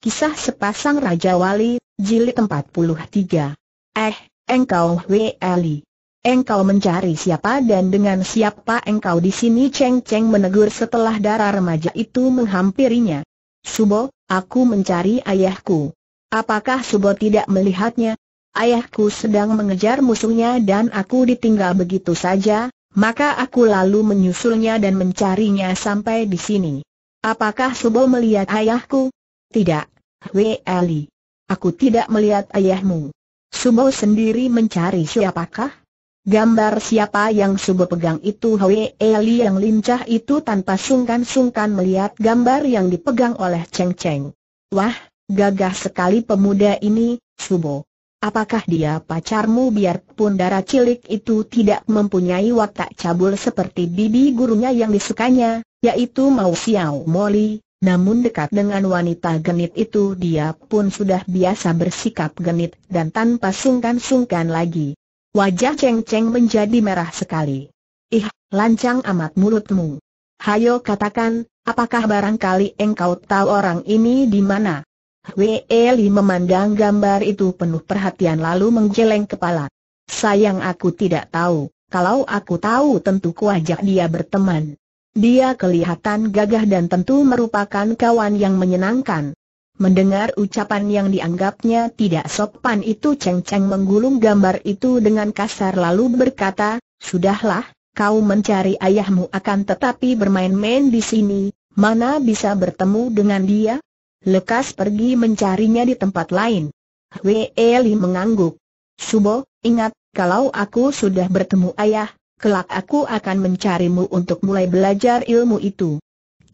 Kisah Sepasang Raja Wali, Jilid 43. Eh, engkau Weli. Engkau mencari siapa dan dengan siapa engkau di sini Ceng Ceng menegur setelah darah remaja itu menghampirinya. Subo, aku mencari ayahku. Apakah Subo tidak melihatnya? Ayahku sedang mengejar musuhnya dan aku ditinggal begitu saja, maka aku lalu menyusulnya dan mencarinya sampai di sini. Apakah Subo melihat ayahku? Tidak, Weli. Aku tidak melihat ayahmu. Subo sendiri mencari siapakah? Gambar siapa yang Subo pegang itu Weli yang lincah itu tanpa sungkan-sungkan melihat gambar yang dipegang oleh Cheng Cheng. Wah, gagah sekali pemuda ini, Subo. Apakah dia pacarmu biarpun darah cilik itu tidak mempunyai watak cabul seperti bibi gurunya yang disukanya, yaitu Mau Xiao Moli, namun dekat dengan wanita genit itu dia pun sudah biasa bersikap genit dan tanpa sungkan-sungkan lagi. Wajah Cheng Cheng menjadi merah sekali. Ih, lancang amat mulutmu. Hayo katakan, apakah barangkali engkau tahu orang ini di mana? Wei Li memandang gambar itu penuh perhatian lalu menggeleng kepala. Sayang aku tidak tahu, kalau aku tahu tentu kuajak dia berteman. Dia kelihatan gagah dan tentu merupakan kawan yang menyenangkan. Mendengar ucapan yang dianggapnya tidak sopan itu Cheng Cheng menggulung gambar itu dengan kasar lalu berkata, Sudahlah, kau mencari ayahmu akan tetapi bermain-main di sini, mana bisa bertemu dengan dia? Lekas pergi mencarinya di tempat lain. Wei Li mengangguk. Subo, ingat, kalau aku sudah bertemu ayah, kelak aku akan mencarimu untuk mulai belajar ilmu itu.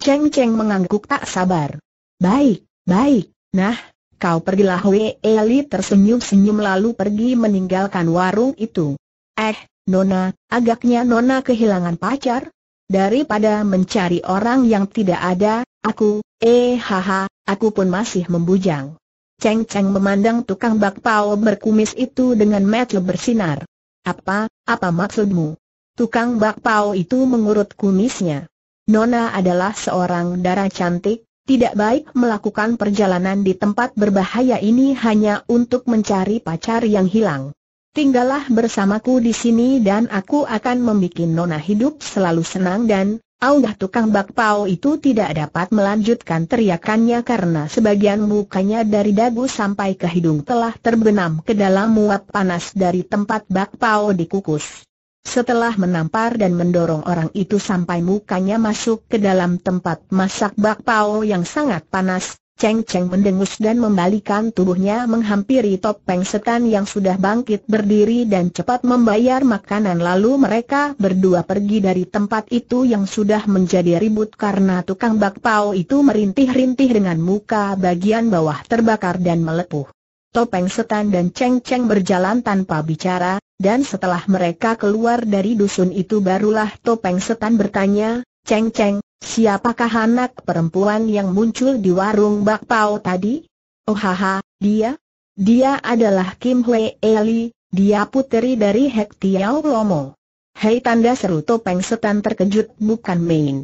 Cheng Cheng mengangguk tak sabar. Baik, baik, nah, kau pergilah Wei Eli tersenyum-senyum lalu pergi meninggalkan warung itu. Eh, Nona, agaknya Nona kehilangan pacar? Daripada mencari orang yang tidak ada, aku, eh haha, aku pun masih membujang. Cheng Cheng memandang tukang bakpao berkumis itu dengan mata bersinar. Apa, apa maksudmu? Tukang bakpao itu mengurut kumisnya. Nona adalah seorang darah cantik, tidak baik melakukan perjalanan di tempat berbahaya ini hanya untuk mencari pacar yang hilang. Tinggallah bersamaku di sini dan aku akan membuat Nona hidup selalu senang dan, aunggah tukang bakpao itu tidak dapat melanjutkan teriakannya karena sebagian mukanya dari dagu sampai ke hidung telah terbenam ke dalam muap panas dari tempat bakpao dikukus. Setelah menampar dan mendorong orang itu sampai mukanya masuk ke dalam tempat masak bakpao yang sangat panas, Cheng Cheng mendengus dan membalikan tubuhnya menghampiri topeng setan yang sudah bangkit berdiri dan cepat membayar makanan lalu mereka berdua pergi dari tempat itu yang sudah menjadi ribut karena tukang bakpao itu merintih-rintih dengan muka bagian bawah terbakar dan melepuh. Topeng Setan dan Cheng Cheng berjalan tanpa bicara, dan setelah mereka keluar dari dusun itu barulah Topeng Setan bertanya, Cheng Cheng, siapakah anak perempuan yang muncul di warung bakpao tadi? Oh haha, dia? Dia adalah Kim Hwee Eli, dia puteri dari Hek Tiao Lomo. Hei tanda seru Topeng Setan terkejut bukan main.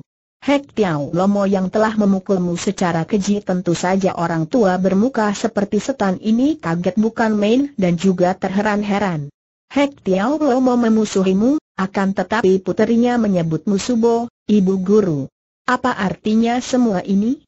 Hek Tiao Lomo yang telah memukulmu secara keji tentu saja orang tua bermuka seperti setan ini kaget bukan main dan juga terheran-heran. Hek Tiao Lomo memusuhimu, akan tetapi puterinya menyebutmu Subo, ibu guru. Apa artinya semua ini?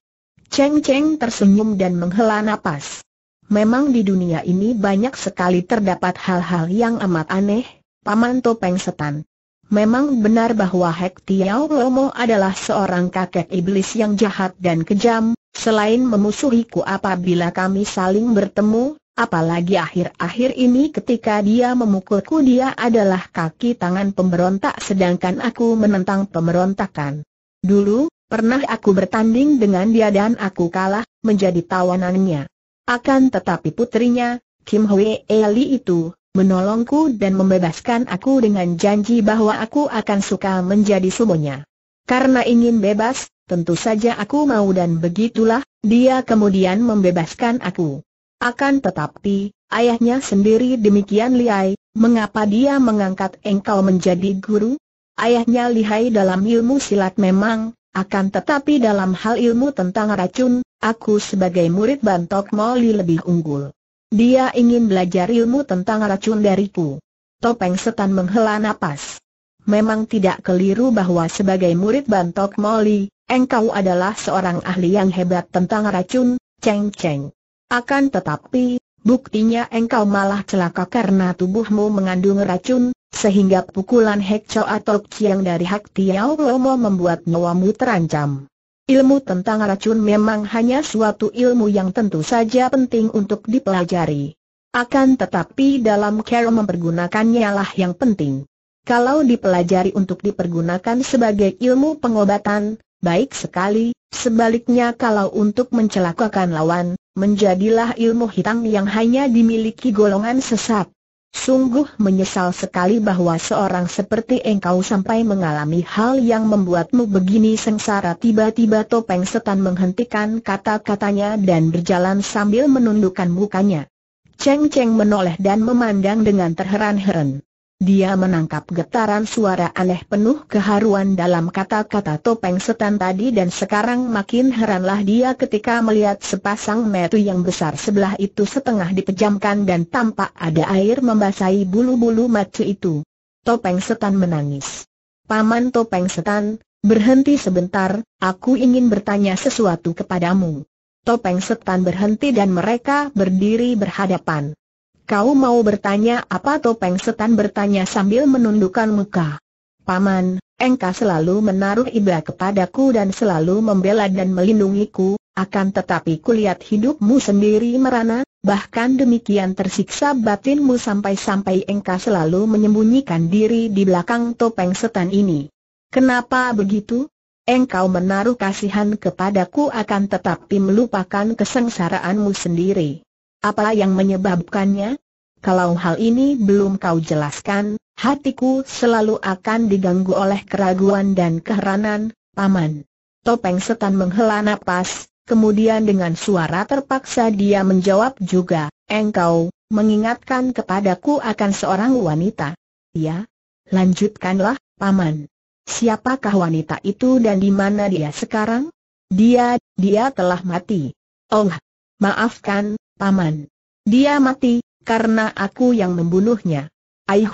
Cheng Cheng tersenyum dan menghela napas. Memang di dunia ini banyak sekali terdapat hal-hal yang amat aneh, Paman Topeng Setan. Memang benar bahwa Hek Tiao Lomo adalah seorang kakek iblis yang jahat dan kejam, selain memusuhiku apabila kami saling bertemu, apalagi akhir-akhir ini ketika dia memukulku dia adalah kaki tangan pemberontak sedangkan aku menentang pemberontakan. Dulu, pernah aku bertanding dengan dia dan aku kalah, menjadi tawanannya. Akan tetapi putrinya, Kim Hwee Eli itu, menolongku dan membebaskan aku dengan janji bahwa aku akan suka menjadi sumonya. Karena ingin bebas, tentu saja aku mau dan begitulah, dia kemudian membebaskan aku. Akan tetapi, ayahnya sendiri demikian lihai, mengapa dia mengangkat engkau menjadi guru? Ayahnya lihai dalam ilmu silat memang, akan tetapi dalam hal ilmu tentang racun, aku sebagai murid Bantok Moli lebih unggul. Dia ingin belajar ilmu tentang racun dariku. Topeng setan menghela napas. Memang tidak keliru bahwa sebagai murid Bantok Moli, engkau adalah seorang ahli yang hebat tentang racun, Ceng Ceng. Akan tetapi, buktinya engkau malah celaka karena tubuhmu mengandung racun, sehingga pukulan Hek Cho atau Chiang dari Hak Tiao Lomo membuat nyawamu terancam. Ilmu tentang racun memang hanya suatu ilmu yang tentu saja penting untuk dipelajari. Akan tetapi dalam cara mempergunakannya lah yang penting. Kalau dipelajari untuk dipergunakan sebagai ilmu pengobatan, baik sekali, sebaliknya kalau untuk mencelakakan lawan, menjadilah ilmu hitam yang hanya dimiliki golongan sesat. Sungguh menyesal sekali bahwa seorang seperti engkau sampai mengalami hal yang membuatmu begini sengsara tiba-tiba topeng setan menghentikan kata-katanya dan berjalan sambil menundukkan mukanya. Cheng Cheng menoleh dan memandang dengan terheran-heran. Dia menangkap getaran suara aneh penuh keharuan dalam kata-kata topeng setan tadi dan sekarang makin heranlah dia ketika melihat sepasang metu yang besar sebelah itu setengah dipejamkan dan tampak ada air membasahi bulu-bulu mata itu. Topeng setan menangis. Paman topeng setan, berhenti sebentar, aku ingin bertanya sesuatu kepadamu. Topeng setan berhenti dan mereka berdiri berhadapan. Kau mau bertanya apa topeng setan bertanya sambil menundukkan muka. Paman, engkau selalu menaruh iba kepadaku dan selalu membela dan melindungiku, akan tetapi kulihat hidupmu sendiri merana, bahkan demikian tersiksa batinmu sampai-sampai engkau selalu menyembunyikan diri di belakang topeng setan ini. Kenapa begitu? Engkau menaruh kasihan kepadaku akan tetapi melupakan kesengsaraanmu sendiri. Apa yang menyebabkannya? Kalau hal ini belum kau jelaskan, hatiku selalu akan diganggu oleh keraguan dan keheranan, Paman. Topeng setan menghela napas, kemudian dengan suara terpaksa dia menjawab juga, engkau, mengingatkan kepadaku akan seorang wanita. Ya? Lanjutkanlah, Paman. Siapakah wanita itu dan di mana dia sekarang? Dia, dia telah mati. Oh, maafkan, Paman. Dia mati, karena aku yang membunuhnya. Aih!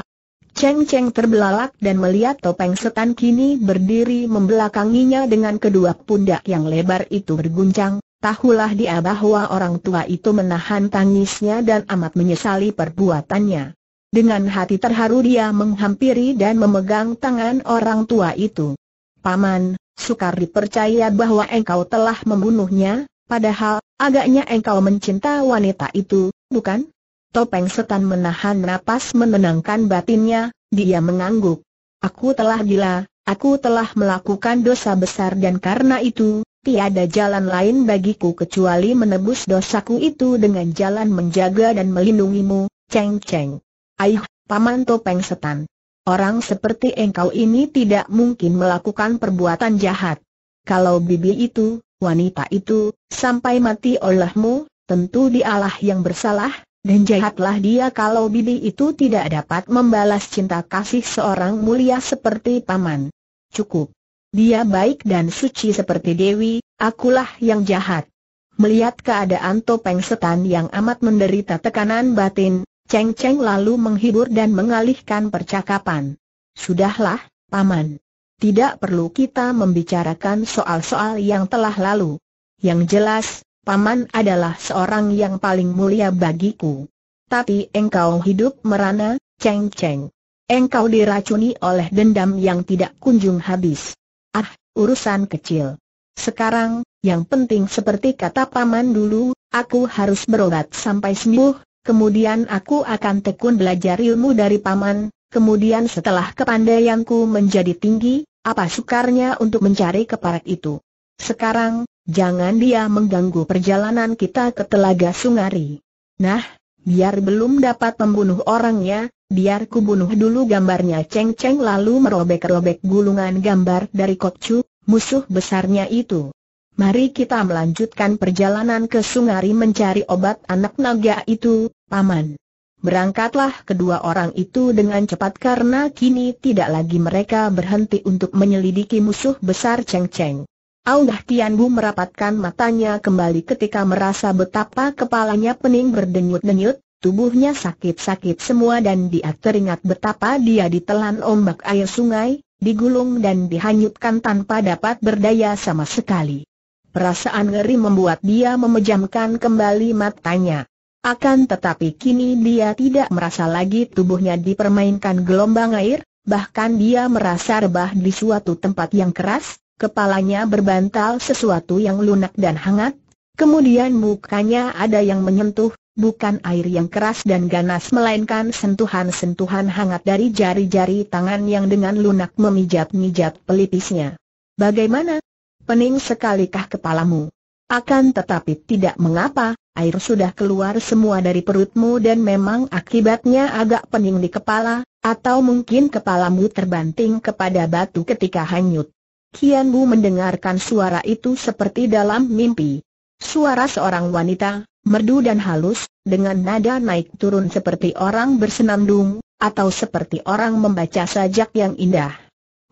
Cheng Cheng terbelalak dan melihat topeng setan kini berdiri membelakanginya dengan kedua pundak yang lebar itu berguncang, tahulah dia bahwa orang tua itu menahan tangisnya dan amat menyesali perbuatannya. Dengan hati terharu dia menghampiri dan memegang tangan orang tua itu. Paman, sukar dipercaya bahwa engkau telah membunuhnya, Padahal, agaknya engkau mencinta wanita itu, bukan? Topeng setan menahan napas menenangkan batinnya, dia mengangguk. Aku telah gila, aku telah melakukan dosa besar dan karena itu, tiada jalan lain bagiku kecuali menebus dosaku itu dengan jalan menjaga dan melindungimu, Ceng Ceng. Aih, paman topeng setan. Orang seperti engkau ini tidak mungkin melakukan perbuatan jahat. Kalau bibi itu, wanita itu, sampai mati olehmu, tentu dialah yang bersalah, dan jahatlah dia kalau bibi itu tidak dapat membalas cinta kasih seorang mulia seperti paman. Cukup. Dia baik dan suci seperti Dewi, akulah yang jahat. Melihat keadaan topeng setan yang amat menderita tekanan batin, Ceng Ceng lalu menghibur dan mengalihkan percakapan. Sudahlah, Paman. Tidak perlu kita membicarakan soal-soal yang telah lalu. Yang jelas, Paman adalah seorang yang paling mulia bagiku. Tapi engkau hidup merana, ceng-ceng. Engkau diracuni oleh dendam yang tidak kunjung habis. Ah, urusan kecil. Sekarang, yang penting seperti kata Paman dulu, aku harus berobat sampai sembuh, kemudian aku akan tekun belajar ilmu dari Paman, kemudian setelah kepandaianku menjadi tinggi, apa sukarnya untuk mencari keparat itu? Sekarang, jangan dia mengganggu perjalanan kita ke Telaga Sungari. Nah, biar belum dapat membunuh orangnya, biar ku bunuh dulu gambarnya Ceng Ceng lalu merobek-robek gulungan gambar dari Kokcu, musuh besarnya itu. Mari kita melanjutkan perjalanan ke Sungari mencari obat anak naga itu, Paman. Berangkatlah kedua orang itu dengan cepat karena kini tidak lagi mereka berhenti untuk menyelidiki musuh besar Cheng Cheng. Aunggah Tian Bu merapatkan matanya kembali ketika merasa betapa kepalanya pening berdenyut-denyut, tubuhnya sakit-sakit semua dan dia teringat betapa dia ditelan ombak air sungai, digulung dan dihanyutkan tanpa dapat berdaya sama sekali. Perasaan ngeri membuat dia memejamkan kembali matanya. Akan tetapi kini dia tidak merasa lagi tubuhnya dipermainkan gelombang air, bahkan dia merasa rebah di suatu tempat yang keras, kepalanya berbantal sesuatu yang lunak dan hangat, kemudian mukanya ada yang menyentuh, bukan air yang keras dan ganas melainkan sentuhan-sentuhan hangat dari jari-jari tangan yang dengan lunak memijat-mijat pelipisnya. Bagaimana? Pening sekalikah kepalamu? Akan tetapi tidak mengapa, air sudah keluar semua dari perutmu dan memang akibatnya agak pening di kepala, atau mungkin kepalamu terbanting kepada batu ketika hanyut. Kian Bu mendengarkan suara itu seperti dalam mimpi. Suara seorang wanita, merdu dan halus, dengan nada naik turun seperti orang bersenandung, atau seperti orang membaca sajak yang indah.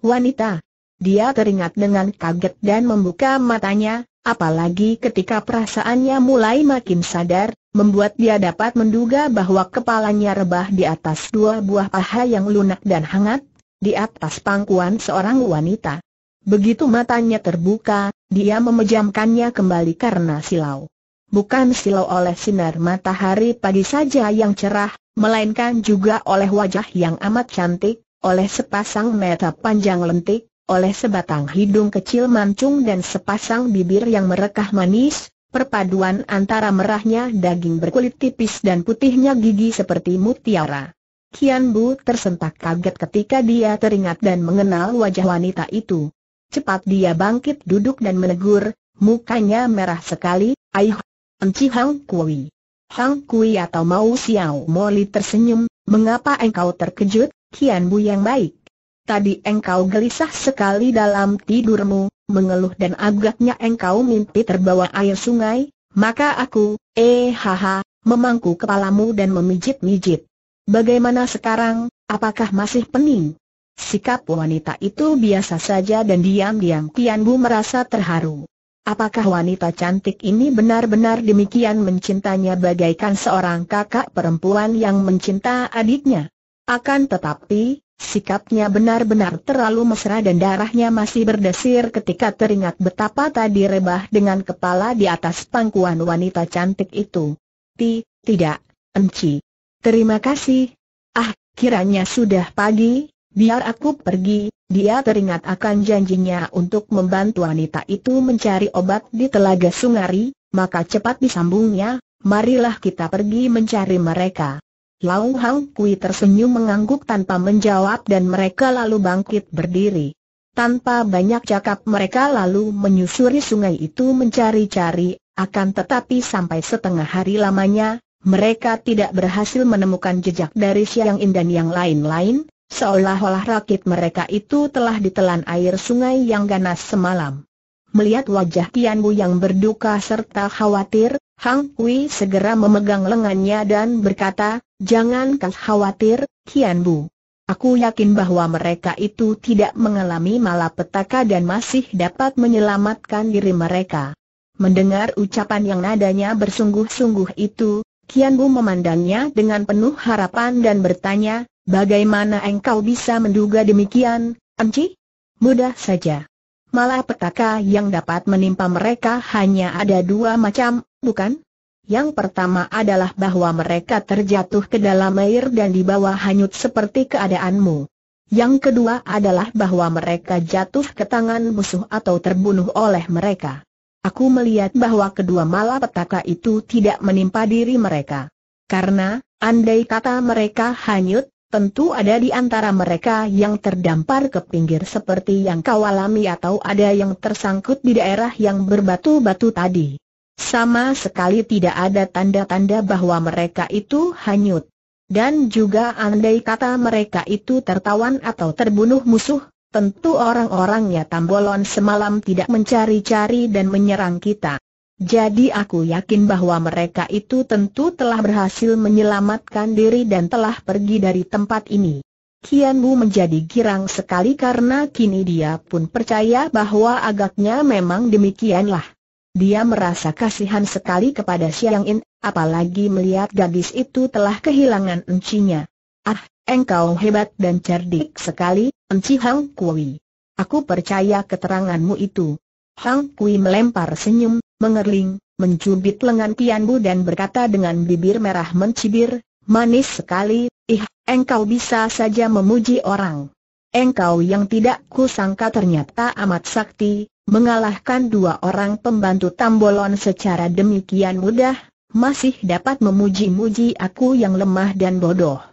Wanita. Dia teringat dengan kaget dan membuka matanya, apalagi ketika perasaannya mulai makin sadar, membuat dia dapat menduga bahwa kepalanya rebah di atas dua buah paha yang lunak dan hangat, di atas pangkuan seorang wanita. Begitu matanya terbuka, dia memejamkannya kembali karena silau. Bukan silau oleh sinar matahari pagi saja yang cerah, melainkan juga oleh wajah yang amat cantik, oleh sepasang mata panjang lentik, oleh sebatang hidung kecil mancung dan sepasang bibir yang merekah manis, perpaduan antara merahnya daging berkulit tipis dan putihnya gigi seperti mutiara. Kian Bu tersentak kaget ketika dia teringat dan mengenal wajah wanita itu. Cepat dia bangkit duduk dan menegur, mukanya merah sekali, Aih, Enci Hang Kui. Hang Kui atau Mau Xiao Moli tersenyum, mengapa engkau terkejut, Kian Bu yang baik? Tadi engkau gelisah sekali dalam tidurmu, mengeluh dan agaknya engkau mimpi terbawa air sungai, maka aku, eh haha, memangku kepalamu dan memijit-mijit. Bagaimana sekarang, apakah masih pening? Sikap wanita itu biasa saja dan diam-diam Kian Bu merasa terharu. Apakah wanita cantik ini benar-benar demikian mencintanya bagaikan seorang kakak perempuan yang mencinta adiknya? Akan tetapi, sikapnya benar-benar terlalu mesra dan darahnya masih berdesir ketika teringat betapa tadi rebah dengan kepala di atas pangkuan wanita cantik itu. Ti, tidak, Enci. Terima kasih. Ah, kiranya sudah pagi, Biar aku pergi, dia teringat akan janjinya untuk membantu wanita itu mencari obat di Telaga Sungari, maka cepat disambungnya, marilah kita pergi mencari mereka. Lau Hang Kui tersenyum mengangguk tanpa menjawab dan mereka lalu bangkit berdiri. Tanpa banyak cakap mereka lalu menyusuri sungai itu mencari-cari, akan tetapi sampai setengah hari lamanya, mereka tidak berhasil menemukan jejak dari Siang Indan yang lain-lain, Seolah-olah rakit mereka itu telah ditelan air sungai yang ganas semalam. Melihat wajah Tian Bu yang berduka serta khawatir, Hang Kui segera memegang lengannya dan berkata, Jangan kau khawatir, Tian Bu. Aku yakin bahwa mereka itu tidak mengalami malapetaka dan masih dapat menyelamatkan diri mereka. Mendengar ucapan yang nadanya bersungguh-sungguh itu, Kian Bu memandangnya dengan penuh harapan dan bertanya, Bagaimana engkau bisa menduga demikian, Enci? Mudah saja. Malah petaka yang dapat menimpa mereka hanya ada dua macam, bukan? Yang pertama adalah bahwa mereka terjatuh ke dalam air dan dibawa hanyut seperti keadaanmu. Yang kedua adalah bahwa mereka jatuh ke tangan musuh atau terbunuh oleh mereka. Aku melihat bahwa kedua malapetaka itu tidak menimpa diri mereka. Karena, andai kata mereka hanyut, Tentu ada di antara mereka yang terdampar ke pinggir seperti yang kau alami atau ada yang tersangkut di daerah yang berbatu-batu tadi. Sama sekali tidak ada tanda-tanda bahwa mereka itu hanyut. Dan juga andai kata mereka itu tertawan atau terbunuh musuh, tentu orang-orangnya Tambolon semalam tidak mencari-cari dan menyerang kita. Jadi aku yakin bahwa mereka itu tentu telah berhasil menyelamatkan diri dan telah pergi dari tempat ini. Kian Bu menjadi girang sekali karena kini dia pun percaya bahwa agaknya memang demikianlah. Dia merasa kasihan sekali kepada Siang In, apalagi melihat gadis itu telah kehilangan encinya. Ah, engkau hebat dan cerdik sekali, Enci Hang Kui. Aku percaya keteranganmu itu. Hang Kui melempar senyum, mengerling, mencubit lengan Kian Bu dan berkata dengan bibir merah mencibir, manis sekali, ih, engkau bisa saja memuji orang. Engkau yang tidak kusangka ternyata amat sakti, mengalahkan dua orang pembantu Tambolon secara demikian mudah, masih dapat memuji-muji aku yang lemah dan bodoh.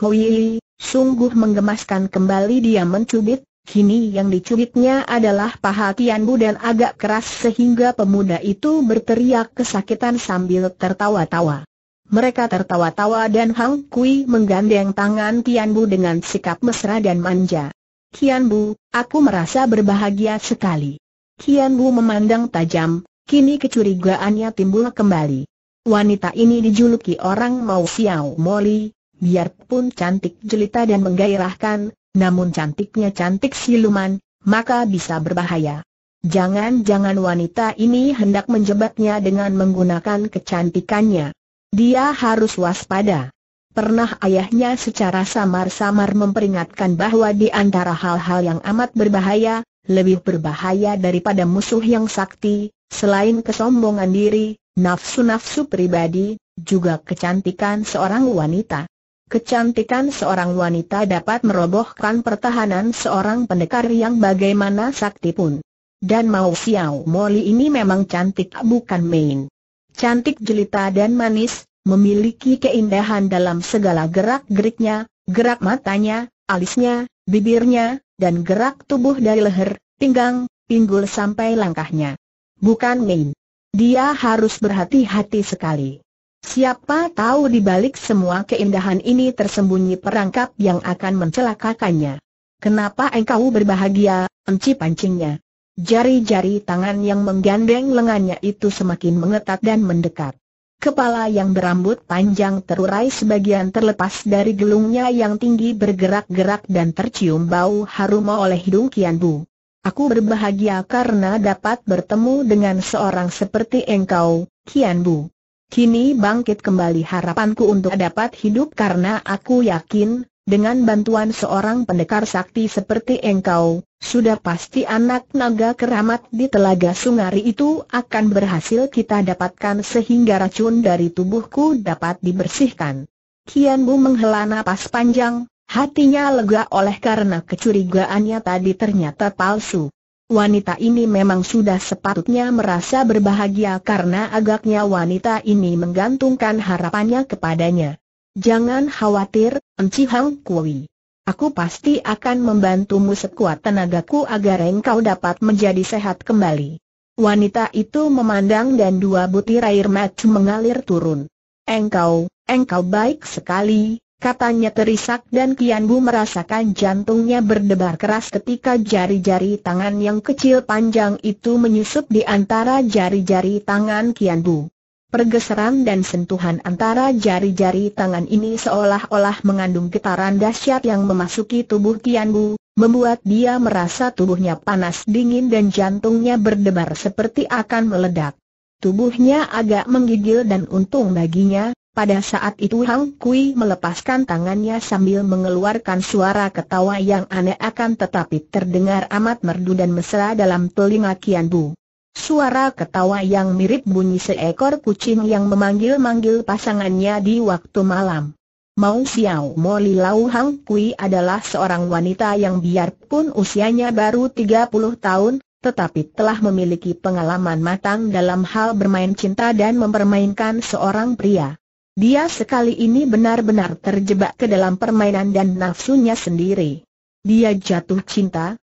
Hui, sungguh menggemaskan kembali dia mencubit, kini yang dicubitnya adalah paha Kian Bu dan agak keras sehingga pemuda itu berteriak kesakitan sambil tertawa-tawa. Mereka tertawa-tawa dan Hang Kui menggandeng tangan Kian Bu dengan sikap mesra dan manja. Kian Bu, aku merasa berbahagia sekali. Kian Bu memandang tajam, kini kecurigaannya timbul kembali. Wanita ini dijuluki orang mau Xiao Moli, biarpun cantik jelita dan menggairahkan, namun cantiknya cantik siluman, maka bisa berbahaya. Jangan-jangan wanita ini hendak menjebaknya dengan menggunakan kecantikannya. Dia harus waspada. Pernah ayahnya secara samar-samar memperingatkan bahwa di antara hal-hal yang amat berbahaya, lebih berbahaya daripada musuh yang sakti, selain kesombongan diri, nafsu-nafsu pribadi, juga kecantikan seorang wanita. Kecantikan seorang wanita dapat merobohkan pertahanan seorang pendekar yang bagaimana sakti pun. Dan Mau Xiao Moli ini memang cantik bukan main cantik jelita dan manis, memiliki keindahan dalam segala gerak-geriknya, gerak matanya, alisnya, bibirnya, dan gerak tubuh dari leher, pinggang, pinggul sampai langkahnya. Bukan main. Dia harus berhati-hati sekali. Siapa tahu di balik semua keindahan ini tersembunyi perangkap yang akan mencelakakannya. Kenapa engkau berbahagia, enci pancingnya? Jari-jari tangan yang menggandeng lengannya itu semakin mengetat dan mendekat. Kepala yang berambut panjang terurai sebagian terlepas dari gelungnya yang tinggi bergerak-gerak dan tercium bau harum oleh hidung Kian Bu. Aku berbahagia karena dapat bertemu dengan seorang seperti engkau, Kian Bu. Kini bangkit kembali harapanku untuk dapat hidup karena aku yakin, dengan bantuan seorang pendekar sakti seperti engkau, sudah pasti anak naga keramat di telaga Sungari itu akan berhasil kita dapatkan sehingga racun dari tubuhku dapat dibersihkan. Kian Bu menghela napas panjang, hatinya lega oleh karena kecurigaannya tadi ternyata palsu. Wanita ini memang sudah sepatutnya merasa berbahagia karena agaknya wanita ini menggantungkan harapannya kepadanya. Jangan khawatir, Enci Hang Kui. Aku pasti akan membantumu sekuat tenagaku agar engkau dapat menjadi sehat kembali. Wanita itu memandang dan dua butir air mata mengalir turun. Engkau, engkau baik sekali, katanya terisak dan Kian Bu merasakan jantungnya berdebar keras ketika jari-jari tangan yang kecil panjang itu menyusup di antara jari-jari tangan Kian Bu. Pergeseran dan sentuhan antara jari-jari tangan ini seolah-olah mengandung getaran dahsyat yang memasuki tubuh Kian Bu, membuat dia merasa tubuhnya panas dingin dan jantungnya berdebar seperti akan meledak. Tubuhnya agak menggigil dan untung baginya, pada saat itu Hang Kui melepaskan tangannya sambil mengeluarkan suara ketawa yang aneh akan tetapi terdengar amat merdu dan mesra dalam telinga Kian Bu. Suara ketawa yang mirip bunyi seekor kucing yang memanggil-manggil pasangannya di waktu malam. Mau Xiao Mo Li Lau Hang Kui adalah seorang wanita yang biarpun usianya baru 30 tahun, tetapi telah memiliki pengalaman matang dalam hal bermain cinta dan mempermainkan seorang pria. Dia sekali ini benar-benar terjebak ke dalam permainan dan nafsunya sendiri. Dia jatuh cinta,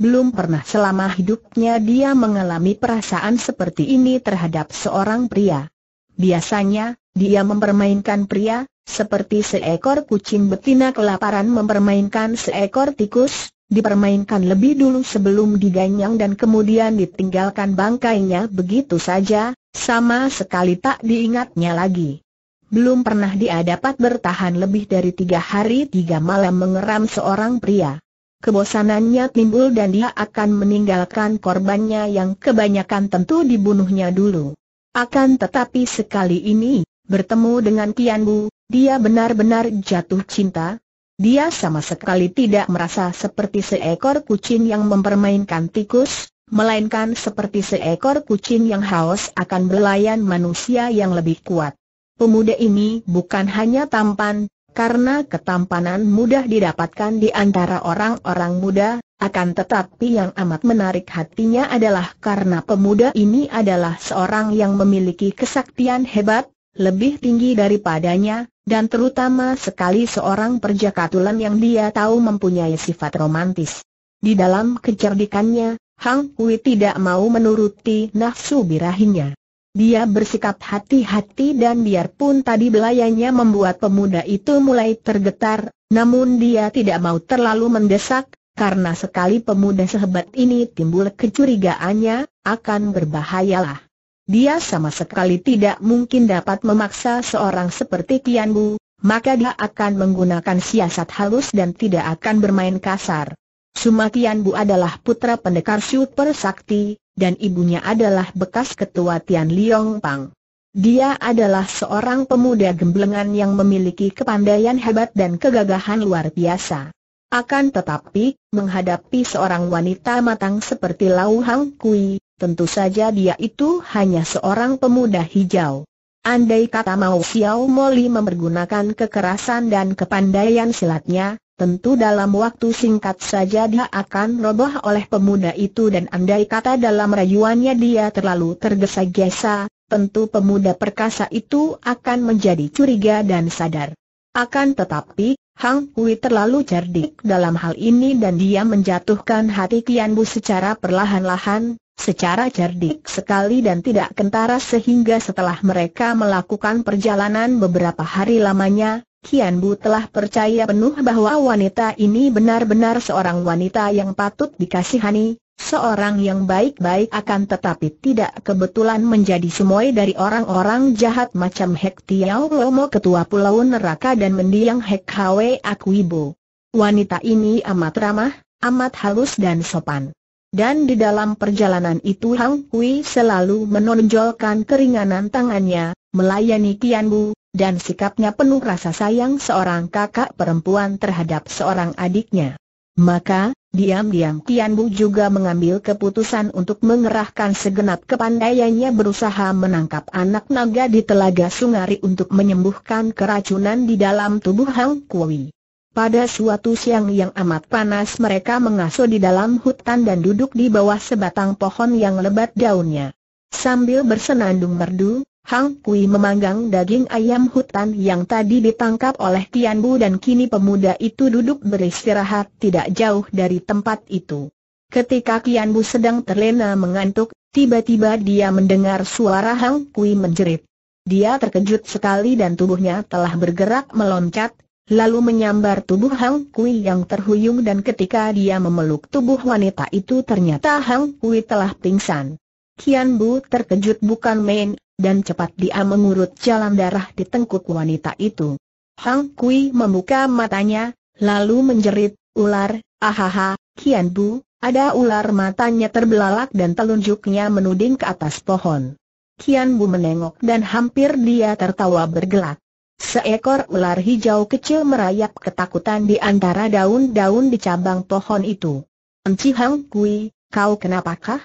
belum pernah selama hidupnya dia mengalami perasaan seperti ini terhadap seorang pria. Biasanya, dia mempermainkan pria, seperti seekor kucing betina kelaparan mempermainkan seekor tikus, dipermainkan lebih dulu sebelum diganyang dan kemudian ditinggalkan bangkainya begitu saja, sama sekali tak diingatnya lagi. belum pernah dia dapat bertahan lebih dari tiga hari tiga malam mengeram seorang pria. Kebosanannya timbul dan dia akan meninggalkan korbannya yang kebanyakan tentu dibunuhnya dulu. Akan tetapi sekali ini, bertemu dengan Kian Bu, dia benar-benar jatuh cinta. Dia sama sekali tidak merasa seperti seekor kucing yang mempermainkan tikus, melainkan seperti seekor kucing yang haus akan belayan manusia yang lebih kuat. Pemuda ini bukan hanya tampan, karena ketampanan mudah didapatkan di antara orang-orang muda, akan tetapi yang amat menarik hatinya adalah karena pemuda ini adalah seorang yang memiliki kesaktian hebat, lebih tinggi daripadanya, dan terutama sekali seorang perjakatulan yang dia tahu mempunyai sifat romantis. Di dalam kecerdikannya, Hang Kui tidak mau menuruti nafsu birahinya. Dia bersikap hati-hati dan biarpun tadi belayannya membuat pemuda itu mulai tergetar, namun dia tidak mau terlalu mendesak, karena sekali pemuda sehebat ini timbul kecurigaannya, akan berbahayalah. Dia sama sekali tidak mungkin dapat memaksa seorang seperti Kian Bu, maka dia akan menggunakan siasat halus dan tidak akan bermain kasar. Sumakian Bu adalah putra pendekar super sakti, dan ibunya adalah bekas ketua Tian Liong Pang. Dia adalah seorang pemuda gemblengan yang memiliki kepandaian hebat dan kegagahan luar biasa. Akan tetapi, menghadapi seorang wanita matang seperti Lau Hang Kui, tentu saja dia itu hanya seorang pemuda hijau. Andai kata Mau Xiao Moli mempergunakan kekerasan dan kepandaian silatnya, Tentu dalam waktu singkat saja dia akan roboh oleh pemuda itu dan andai kata dalam rayuannya dia terlalu tergesa-gesa, tentu pemuda perkasa itu akan menjadi curiga dan sadar. Akan tetapi, Hang Hui terlalu cerdik dalam hal ini dan dia menjatuhkan hati Kian Bu secara perlahan-lahan, secara cerdik sekali dan tidak kentara sehingga setelah mereka melakukan perjalanan beberapa hari lamanya, Kian Bu telah percaya penuh bahwa wanita ini benar-benar seorang wanita yang patut dikasihani, seorang yang baik-baik akan tetapi tidak kebetulan menjadi semuai dari orang-orang jahat macam Hek Tiao Lomo Ketua Pulau Neraka dan mendiang Hek Hwe Akuibo. Wanita ini amat ramah, amat halus dan sopan. Dan di dalam perjalanan itu Hang Kui selalu menonjolkan keringanan tangannya, melayani Kian Bu, dan sikapnya penuh rasa sayang seorang kakak perempuan terhadap seorang adiknya. Maka, diam-diam Kian Bu juga mengambil keputusan untuk mengerahkan segenap kepandaiannya berusaha menangkap anak naga di telaga Sungari untuk menyembuhkan keracunan di dalam tubuh Hang Kui. Pada suatu siang yang amat panas mereka mengasuh di dalam hutan dan duduk di bawah sebatang pohon yang lebat daunnya. Sambil bersenandung merdu, Hang Kui memanggang daging ayam hutan yang tadi ditangkap oleh Tian Bu dan kini pemuda itu duduk beristirahat tidak jauh dari tempat itu. Ketika Kian Bu sedang terlena mengantuk, tiba-tiba dia mendengar suara Hang Kui menjerit. Dia terkejut sekali dan tubuhnya telah bergerak meloncat, lalu menyambar tubuh Hang Kui yang terhuyung dan ketika dia memeluk tubuh wanita itu ternyata Hang Kui telah pingsan. Kian Bu terkejut bukan main, dan cepat dia mengurut jalan darah di tengkuk wanita itu. Hang Kui membuka matanya, lalu menjerit, ular, ahaha, Kian Bu, ada ular matanya terbelalak dan telunjuknya menuding ke atas pohon. Kian Bu menengok dan hampir dia tertawa bergelak. Seekor ular hijau kecil merayap ketakutan di antara daun-daun di cabang pohon itu. Enci Hang Kui, kau kenapakah?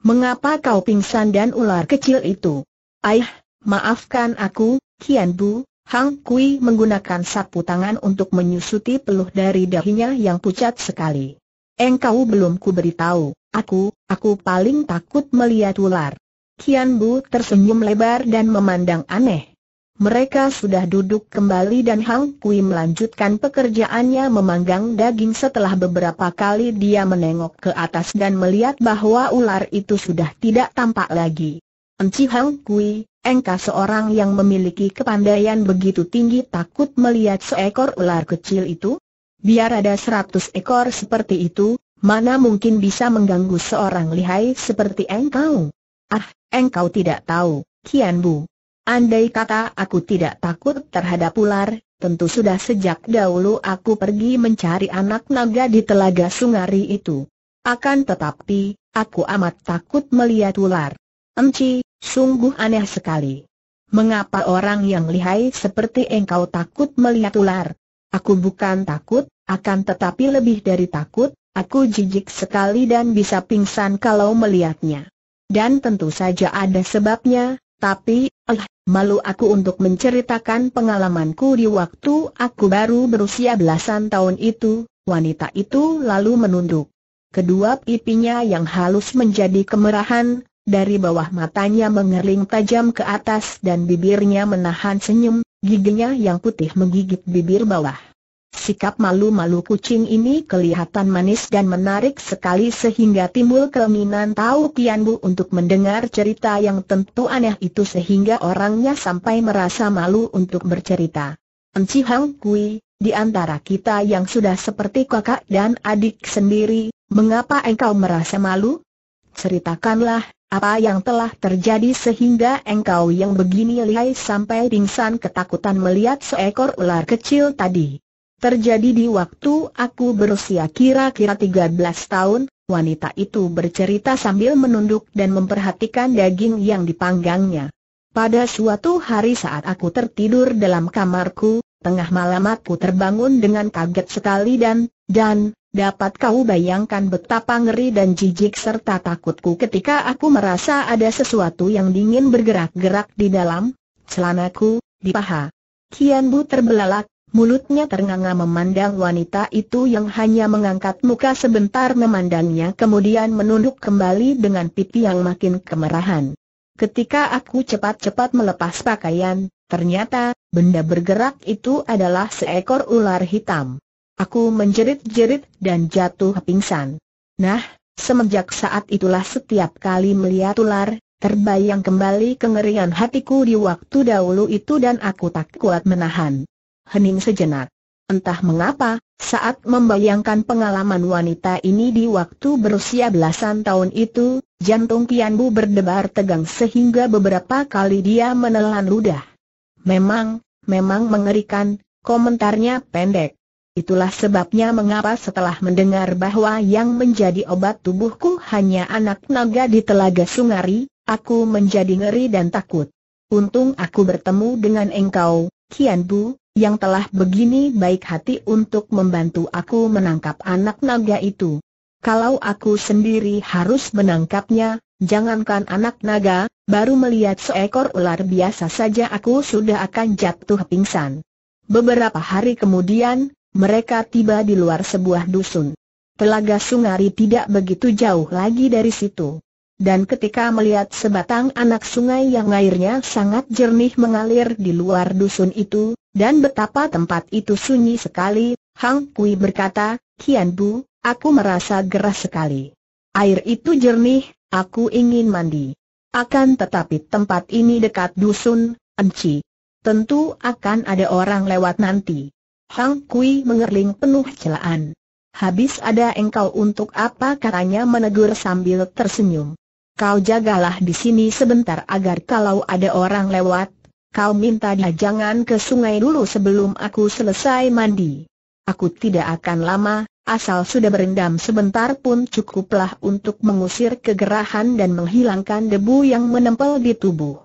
Mengapa kau pingsan dan ular kecil itu? Aih, maafkan aku, Kian Bu, Hang Kui menggunakan sapu tangan untuk menyusuti peluh dari dahinya yang pucat sekali. Engkau belum ku beritahu, aku, aku paling takut melihat ular. Kian Bu tersenyum lebar dan memandang aneh. Mereka sudah duduk kembali dan Hang Kui melanjutkan pekerjaannya memanggang daging setelah beberapa kali dia menengok ke atas dan melihat bahwa ular itu sudah tidak tampak lagi. Enci Hang Kui, engkau seorang yang memiliki kepandaian begitu tinggi takut melihat seekor ular kecil itu? Biar ada seratus ekor seperti itu, mana mungkin bisa mengganggu seorang lihai seperti engkau? Ah, engkau tidak tahu, Kian Bu. Andai kata aku tidak takut terhadap ular, tentu sudah sejak dahulu aku pergi mencari anak naga di telaga Sungari itu. Akan tetapi, aku amat takut melihat ular. Enci, sungguh aneh sekali. Mengapa orang yang lihai seperti engkau takut melihat ular? Aku bukan takut, akan tetapi lebih dari takut, aku jijik sekali dan bisa pingsan kalau melihatnya. Dan tentu saja ada sebabnya, tapi, eh, malu aku untuk menceritakan pengalamanku di waktu aku baru berusia belasan tahun itu, wanita itu lalu menunduk. Kedua pipinya yang halus menjadi kemerahan, dari bawah matanya mengerling tajam ke atas dan bibirnya menahan senyum, giginya yang putih menggigit bibir bawah. Sikap malu-malu kucing ini kelihatan manis dan menarik sekali sehingga timbul keinginan tahu Kian Bu untuk mendengar cerita yang tentu aneh itu sehingga orangnya sampai merasa malu untuk bercerita. Enci Hang Kui, di antara kita yang sudah seperti kakak dan adik sendiri, mengapa engkau merasa malu? Ceritakanlah, apa yang telah terjadi sehingga engkau yang begini lihai sampai pingsan ketakutan melihat seekor ular kecil tadi. Terjadi di waktu aku berusia kira-kira 13 tahun, wanita itu bercerita sambil menunduk dan memperhatikan daging yang dipanggangnya. Pada suatu hari saat aku tertidur dalam kamarku, tengah malam aku terbangun dengan kaget sekali dan, dan, dapat kau bayangkan betapa ngeri dan jijik serta takutku ketika aku merasa ada sesuatu yang dingin bergerak-gerak di dalam celanaku, di paha. Kian Bu terbelalak, Mulutnya ternganga memandang wanita itu yang hanya mengangkat muka sebentar memandangnya kemudian menunduk kembali dengan pipi yang makin kemerahan. Ketika aku cepat-cepat melepas pakaian, ternyata, benda bergerak itu adalah seekor ular hitam. Aku menjerit-jerit dan jatuh pingsan. Nah, semenjak saat itulah setiap kali melihat ular, terbayang kembali kengerian hatiku di waktu dahulu itu dan aku tak kuat menahan hening sejenak. Entah mengapa, saat membayangkan pengalaman wanita ini di waktu berusia belasan tahun itu, jantung Kian Bu berdebar tegang sehingga beberapa kali dia menelan ludah. Memang, memang mengerikan, komentarnya pendek. Itulah sebabnya mengapa setelah mendengar bahwa yang menjadi obat tubuhku hanya anak naga di telaga Sungari, aku menjadi ngeri dan takut. Untung aku bertemu dengan engkau, Kian Bu, yang telah begini baik hati untuk membantu aku menangkap anak naga itu. Kalau aku sendiri harus menangkapnya, jangankan anak naga, baru melihat seekor ular biasa saja aku sudah akan jatuh pingsan. Beberapa hari kemudian, mereka tiba di luar sebuah dusun. Telaga Sungari tidak begitu jauh lagi dari situ. Dan ketika melihat sebatang anak sungai yang airnya sangat jernih mengalir di luar dusun itu, dan betapa tempat itu sunyi sekali, Hang Kui berkata, Kian Bu, aku merasa gerah sekali. Air itu jernih, aku ingin mandi. Akan tetapi tempat ini dekat dusun, Enci. Tentu akan ada orang lewat nanti. Hang Kui mengerling penuh celaan. Habis ada engkau untuk apa katanya menegur sambil tersenyum. Kau jagalah di sini sebentar agar kalau ada orang lewat, kau minta dia jangan ke sungai dulu sebelum aku selesai mandi. Aku tidak akan lama, asal sudah berendam sebentar pun cukuplah untuk mengusir kegerahan dan menghilangkan debu yang menempel di tubuh.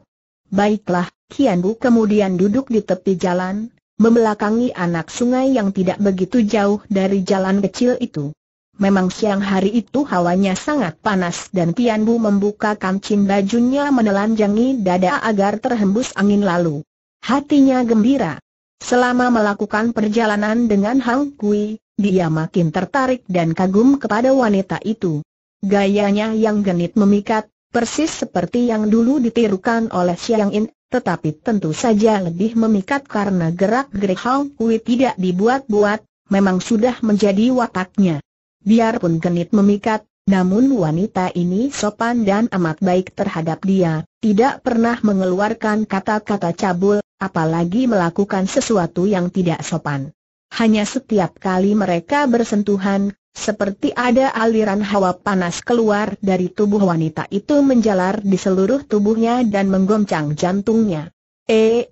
Baiklah, Kian Bu kemudian duduk di tepi jalan, membelakangi anak sungai yang tidak begitu jauh dari jalan kecil itu. Memang siang hari itu hawanya sangat panas dan Kian Bu membuka kancing bajunya menelanjangi dada agar terhembus angin lalu. Hatinya gembira. Selama melakukan perjalanan dengan Hang Kui, dia makin tertarik dan kagum kepada wanita itu. Gayanya yang genit memikat, persis seperti yang dulu ditirukan oleh Xiang In, tetapi tentu saja lebih memikat karena gerak-gerik Hang Kui tidak dibuat-buat, memang sudah menjadi wataknya. Biarpun genit memikat, namun wanita ini sopan dan amat baik terhadap dia, tidak pernah mengeluarkan kata-kata cabul, apalagi melakukan sesuatu yang tidak sopan. Hanya setiap kali mereka bersentuhan, seperti ada aliran hawa panas keluar dari tubuh wanita itu menjalar di seluruh tubuhnya dan menggoncang jantungnya. Eh,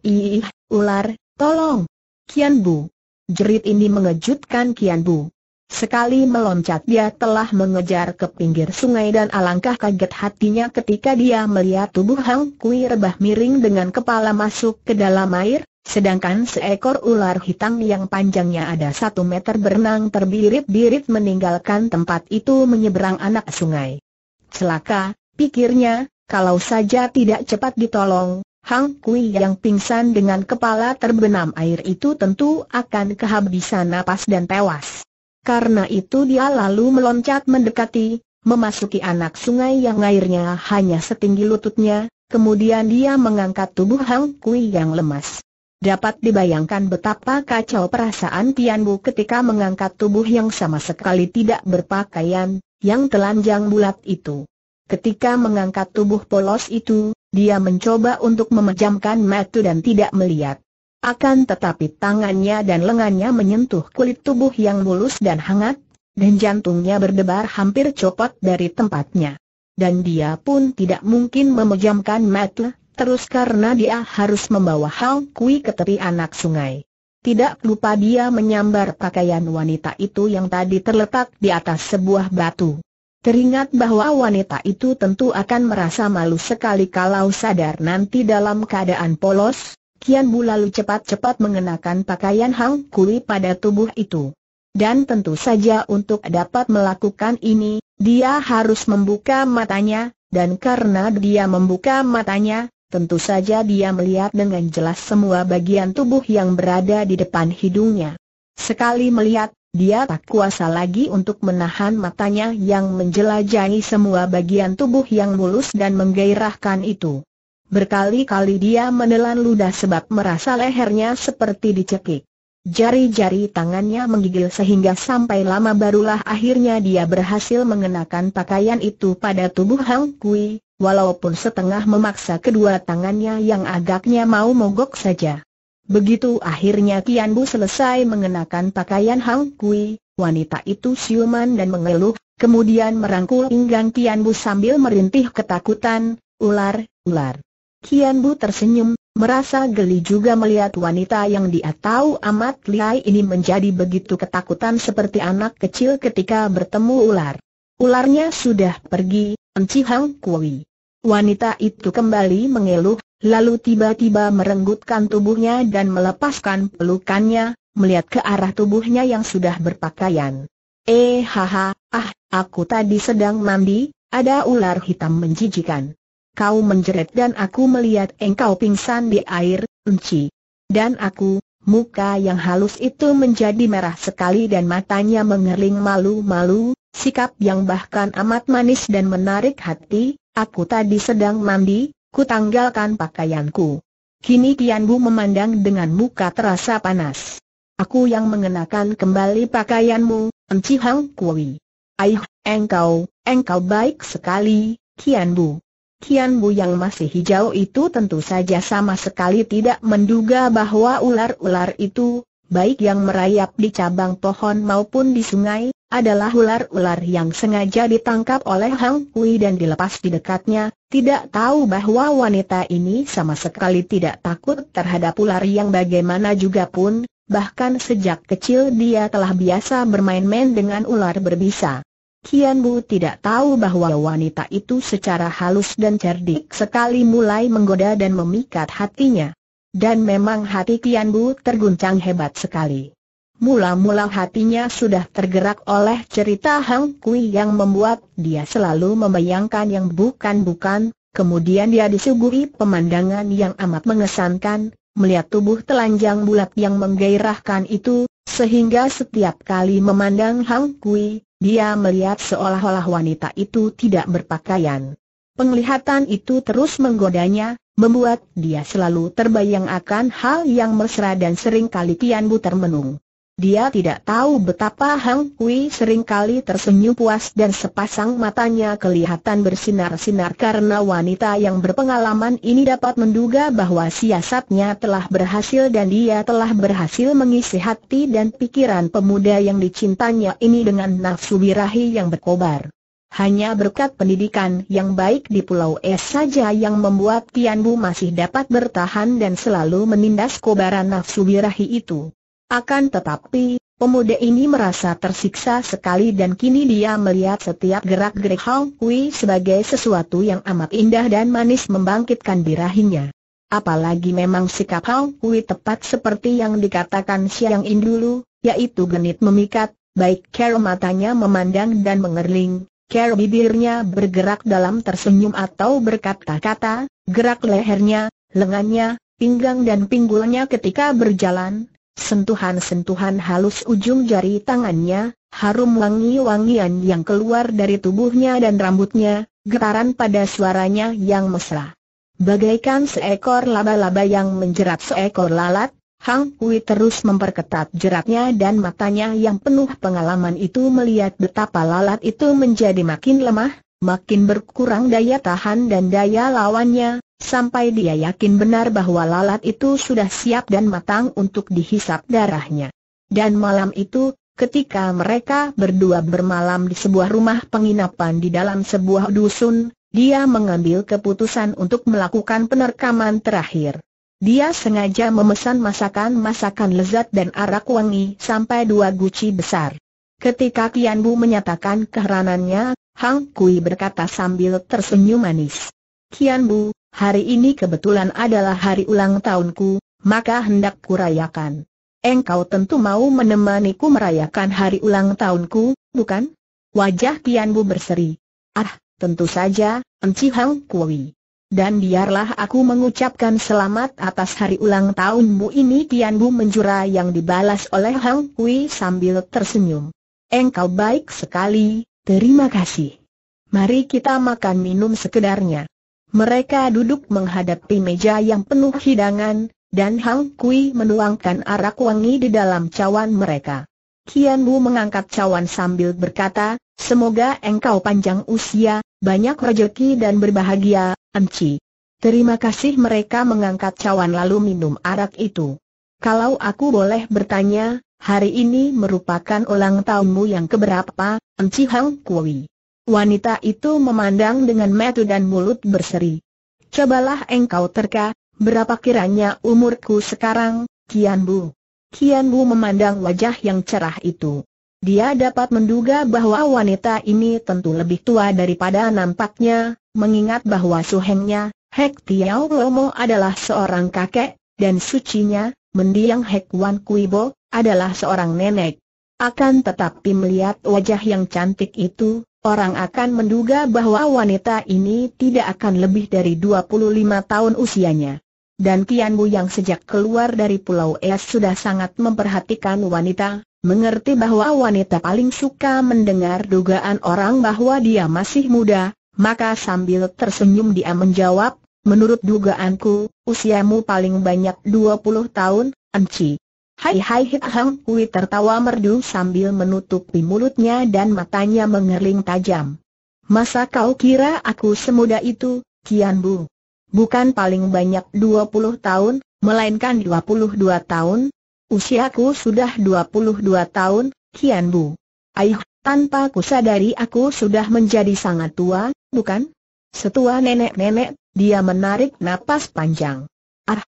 ular, tolong! Kian Bu! Jerit ini mengejutkan Kian Bu. Sekali meloncat dia telah mengejar ke pinggir sungai dan alangkah kaget hatinya ketika dia melihat tubuh Hang Kui rebah miring dengan kepala masuk ke dalam air, sedangkan seekor ular hitam yang panjangnya ada satu meter berenang terbirit-birit meninggalkan tempat itu menyeberang anak sungai. Celaka, pikirnya, kalau saja tidak cepat ditolong, Hang Kui yang pingsan dengan kepala terbenam air itu tentu akan kehabisan napas dan tewas. Karena itu dia lalu meloncat mendekati, memasuki anak sungai yang airnya hanya setinggi lututnya, kemudian dia mengangkat tubuh Hang Kui yang lemas. Dapat dibayangkan betapa kacau perasaan Tian Bu ketika mengangkat tubuh yang sama sekali tidak berpakaian, yang telanjang bulat itu. Ketika mengangkat tubuh polos itu, dia mencoba untuk memejamkan mata dan tidak melihat. Akan tetapi tangannya dan lengannya menyentuh kulit tubuh yang mulus dan hangat, dan jantungnya berdebar hampir copot dari tempatnya. Dan dia pun tidak mungkin memejamkan mata, terus karena dia harus membawa Hang Kui ke tepi anak sungai. Tidak lupa dia menyambar pakaian wanita itu yang tadi terletak di atas sebuah batu. Teringat bahwa wanita itu tentu akan merasa malu sekali kalau sadar nanti dalam keadaan polos, Kian Bu lalu cepat-cepat mengenakan pakaian Hang Kui pada tubuh itu. Dan tentu saja untuk dapat melakukan ini, dia harus membuka matanya, dan karena dia membuka matanya, tentu saja dia melihat dengan jelas semua bagian tubuh yang berada di depan hidungnya. Sekali melihat, dia tak kuasa lagi untuk menahan matanya yang menjelajahi semua bagian tubuh yang mulus dan menggairahkan itu. Berkali-kali dia menelan ludah sebab merasa lehernya seperti dicekik. Jari-jari tangannya menggigil sehingga sampai lama barulah akhirnya dia berhasil mengenakan pakaian itu pada tubuh Hang Kui, walaupun setengah memaksa kedua tangannya yang agaknya mau mogok saja. Begitu akhirnya Kian Bu selesai mengenakan pakaian Hang Kui, wanita itu siuman dan mengeluh, kemudian merangkul pinggang Kian Bu sambil merintih ketakutan, ular, ular. Kian Bu tersenyum, merasa geli juga melihat wanita yang dia tahu amat lihai ini menjadi begitu ketakutan seperti anak kecil ketika bertemu ular. Ularnya sudah pergi, Enci Hang Kui. Wanita itu kembali mengeluh, lalu tiba-tiba merenggutkan tubuhnya dan melepaskan pelukannya, melihat ke arah tubuhnya yang sudah berpakaian. Eh haha, ah, aku tadi sedang mandi, ada ular hitam menjijikan kau menjerit dan aku melihat engkau pingsan di air, Enci. Dan aku, muka yang halus itu menjadi merah sekali dan matanya mengerling malu-malu, sikap yang bahkan amat manis dan menarik hati, aku tadi sedang mandi, ku tanggalkan pakaianku. Kini Kian Bu memandang dengan muka terasa panas. Aku yang mengenakan kembali pakaianmu, Enci Hang Kui. Aih, engkau, engkau baik sekali, Kian Bu. Kian Bu yang masih hijau itu tentu saja sama sekali tidak menduga bahwa ular-ular itu, baik yang merayap di cabang pohon maupun di sungai, adalah ular-ular yang sengaja ditangkap oleh Hang Kui dan dilepas di dekatnya, tidak tahu bahwa wanita ini sama sekali tidak takut terhadap ular yang bagaimana juga pun, bahkan sejak kecil dia telah biasa bermain-main dengan ular berbisa. Kian Bu tidak tahu bahwa wanita itu secara halus dan cerdik sekali mulai menggoda dan memikat hatinya. Dan memang hati Kian Bu terguncang hebat sekali. Mula-mula hatinya sudah tergerak oleh cerita Hang Kui yang membuat dia selalu membayangkan yang bukan-bukan, kemudian dia disuguhi pemandangan yang amat mengesankan, melihat tubuh telanjang bulat yang menggairahkan itu, sehingga setiap kali memandang Hang Kui, dia melihat seolah-olah wanita itu tidak berpakaian. Penglihatan itu terus menggodanya, membuat dia selalu terbayang akan hal yang mesra dan sering kali Kian Bu termenung. Dia tidak tahu betapa Hang Kui sering kali tersenyum puas dan sepasang matanya kelihatan bersinar-sinar karena wanita yang berpengalaman ini dapat menduga bahwa siasatnya telah berhasil dan dia telah berhasil mengisi hati dan pikiran pemuda yang dicintanya ini dengan nafsu birahi yang berkobar. hanya berkat pendidikan yang baik di Pulau Es saja yang membuat Tian Bu masih dapat bertahan dan selalu menindas kobaran nafsu birahi itu. Akan tetapi, pemuda ini merasa tersiksa sekali dan kini dia melihat setiap gerak-gerik Hong Kui sebagai sesuatu yang amat indah dan manis membangkitkan birahinya. Apalagi memang sikap Hong Kui tepat seperti yang dikatakan Siang In dulu, yaitu genit memikat, baik cara matanya memandang dan mengerling, Care bibirnya bergerak dalam tersenyum atau berkata-kata, gerak lehernya, lengannya, pinggang dan pinggulnya ketika berjalan, sentuhan-sentuhan halus ujung jari tangannya, harum wangi-wangian yang keluar dari tubuhnya dan rambutnya, getaran pada suaranya yang mesra. Bagaikan seekor laba-laba yang menjerat seekor lalat, Hang Kui terus memperketat jeratnya dan matanya yang penuh pengalaman itu melihat betapa lalat itu menjadi makin lemah, makin berkurang daya tahan dan daya lawannya, sampai dia yakin benar bahwa lalat itu sudah siap dan matang untuk dihisap darahnya. Dan malam itu, ketika mereka berdua bermalam di sebuah rumah penginapan di dalam sebuah dusun, dia mengambil keputusan untuk melakukan penerkaman terakhir. Dia sengaja memesan masakan-masakan lezat dan arak wangi sampai dua guci besar. Ketika Kian Bu menyatakan keheranannya, Hang Kui berkata sambil tersenyum manis. Kian Bu, hari ini kebetulan adalah hari ulang tahunku, maka hendak kurayakan. Engkau tentu mau menemaniku merayakan hari ulang tahunku, bukan? Wajah Kian Bu berseri. Ah, tentu saja, Enci Hang Kui. Dan biarlah aku mengucapkan selamat atas hari ulang tahunmu ini Tian Bu menjura yang dibalas oleh Hang Kui sambil tersenyum. Engkau baik sekali, terima kasih. Mari kita makan minum sekedarnya. Mereka duduk menghadapi meja yang penuh hidangan, dan Hang Kui menuangkan arak wangi di dalam cawan mereka. Kian Bu mengangkat cawan sambil berkata, Semoga engkau panjang usia, banyak rejeki dan berbahagia, Enci. Terima kasih mereka mengangkat cawan lalu minum arak itu. Kalau aku boleh bertanya, hari ini merupakan ulang tahunmu yang keberapa, Enci Hang Kui? Wanita itu memandang dengan mata dan mulut berseri. Cobalah engkau terka, berapa kiranya umurku sekarang, Kian Bu? Kian Bu memandang wajah yang cerah itu. Dia dapat menduga bahwa wanita ini tentu lebih tua daripada nampaknya, mengingat bahwa suhengnya, Hek Tiao Lomo adalah seorang kakek, dan sucinya, mendiang Hek Wan Kuibo, adalah seorang nenek. Akan tetapi melihat wajah yang cantik itu, orang akan menduga bahwa wanita ini tidak akan lebih dari 25 tahun usianya. Dan Kian Bu yang sejak keluar dari Pulau Es sudah sangat memperhatikan wanita, mengerti bahwa wanita paling suka mendengar dugaan orang bahwa dia masih muda, maka sambil tersenyum dia menjawab, menurut dugaanku, usiamu paling banyak 20 tahun, Enci. Hai hai hit hang Kui tertawa merdu sambil menutupi mulutnya dan matanya mengerling tajam. Masa kau kira aku semuda itu, Kian Bu? Bukan paling banyak 20 tahun, melainkan 22 tahun, Usiaku sudah 22 tahun, Kian Bu. Aih, tanpa kusadari aku sudah menjadi sangat tua, bukan? Setua nenek-nenek, dia menarik napas panjang.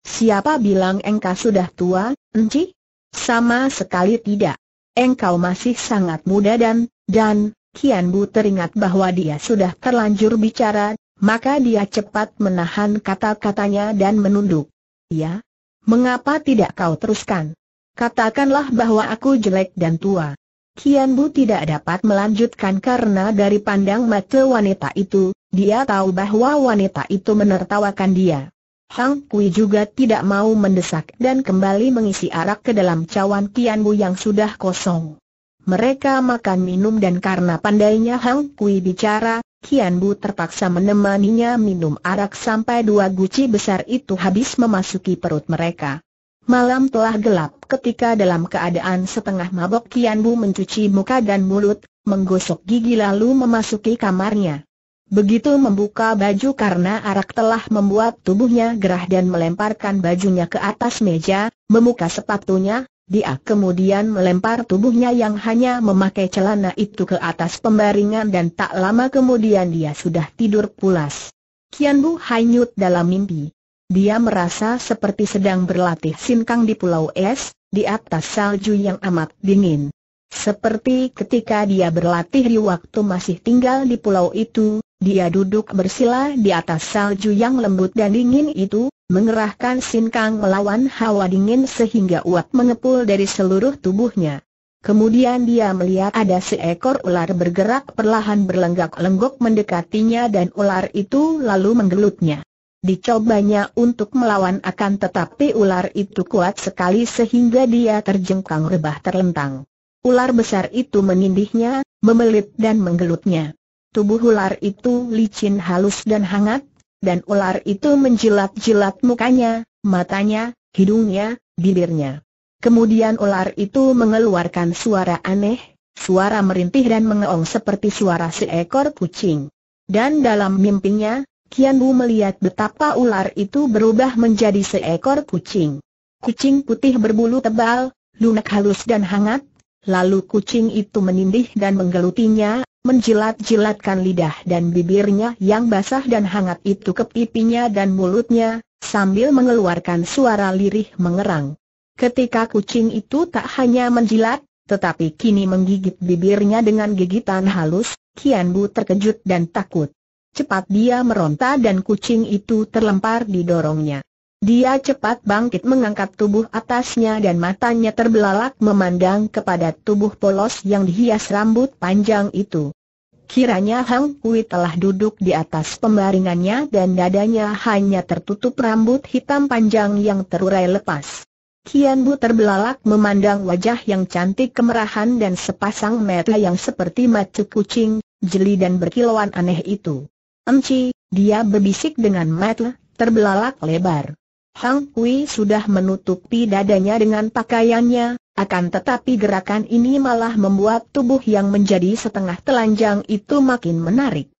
Siapa bilang engkau sudah tua, Enci? Sama sekali tidak. Engkau masih sangat muda dan, dan, Kian Bu teringat bahwa dia sudah terlanjur bicara, maka dia cepat menahan kata-katanya dan menunduk. Ya? Mengapa tidak kau teruskan? Katakanlah bahwa aku jelek dan tua. Kian Bu tidak dapat melanjutkan karena dari pandang mata wanita itu, dia tahu bahwa wanita itu menertawakan dia. Hang Kui juga tidak mau mendesak dan kembali mengisi arak ke dalam cawan Kian Bu yang sudah kosong. Mereka makan minum dan karena pandainya Hang Kui bicara, Kian Bu terpaksa menemaninya minum arak sampai dua guci besar itu habis memasuki perut mereka. Malam telah gelap ketika dalam keadaan setengah mabok Kian Bu mencuci muka dan mulut, menggosok gigi lalu memasuki kamarnya. Begitu membuka baju karena arak telah membuat tubuhnya gerah dan melemparkan bajunya ke atas meja, membuka sepatunya, dia kemudian melempar tubuhnya yang hanya memakai celana itu ke atas pembaringan dan tak lama kemudian dia sudah tidur pulas. Kian Bu hanyut dalam mimpi. Dia merasa seperti sedang berlatih sinkang di pulau es, di atas salju yang amat dingin. Seperti ketika dia berlatih di waktu masih tinggal di pulau itu, dia duduk bersila di atas salju yang lembut dan dingin itu, mengerahkan sinkang melawan hawa dingin sehingga uap mengepul dari seluruh tubuhnya. Kemudian dia melihat ada seekor ular bergerak perlahan berlenggak-lenggok mendekatinya dan ular itu lalu menggelutnya. Dicobanya untuk melawan akan tetapi ular itu kuat sekali sehingga dia terjengkang rebah terlentang. Ular besar itu menindihnya, memelit dan menggelutnya. Tubuh ular itu licin halus dan hangat, dan ular itu menjilat-jilat mukanya, matanya, hidungnya, bibirnya. Kemudian ular itu mengeluarkan suara aneh, suara merintih dan mengeong seperti suara seekor kucing. Dan dalam mimpinya, Kian Bu melihat betapa ular itu berubah menjadi seekor kucing. Kucing putih berbulu tebal, lunak halus dan hangat, lalu kucing itu menindih dan menggelutinya, menjilat-jilatkan lidah dan bibirnya yang basah dan hangat itu ke pipinya dan mulutnya, sambil mengeluarkan suara lirih mengerang. Ketika kucing itu tak hanya menjilat, tetapi kini menggigit bibirnya dengan gigitan halus, Kian Bu terkejut dan takut. Cepat dia meronta dan kucing itu terlempar didorongnya. Dia cepat bangkit mengangkat tubuh atasnya dan matanya terbelalak memandang kepada tubuh polos yang dihias rambut panjang itu. Kiranya Hang Kui telah duduk di atas pembaringannya dan dadanya hanya tertutup rambut hitam panjang yang terurai lepas. Kian Bu terbelalak memandang wajah yang cantik kemerahan dan sepasang mata yang seperti mata kucing, jeli dan berkilauan aneh itu. Enci, dia berbisik dengan mata, terbelalak lebar. Hang Kui sudah menutupi dadanya dengan pakaiannya, akan tetapi gerakan ini malah membuat tubuh yang menjadi setengah telanjang itu makin menarik.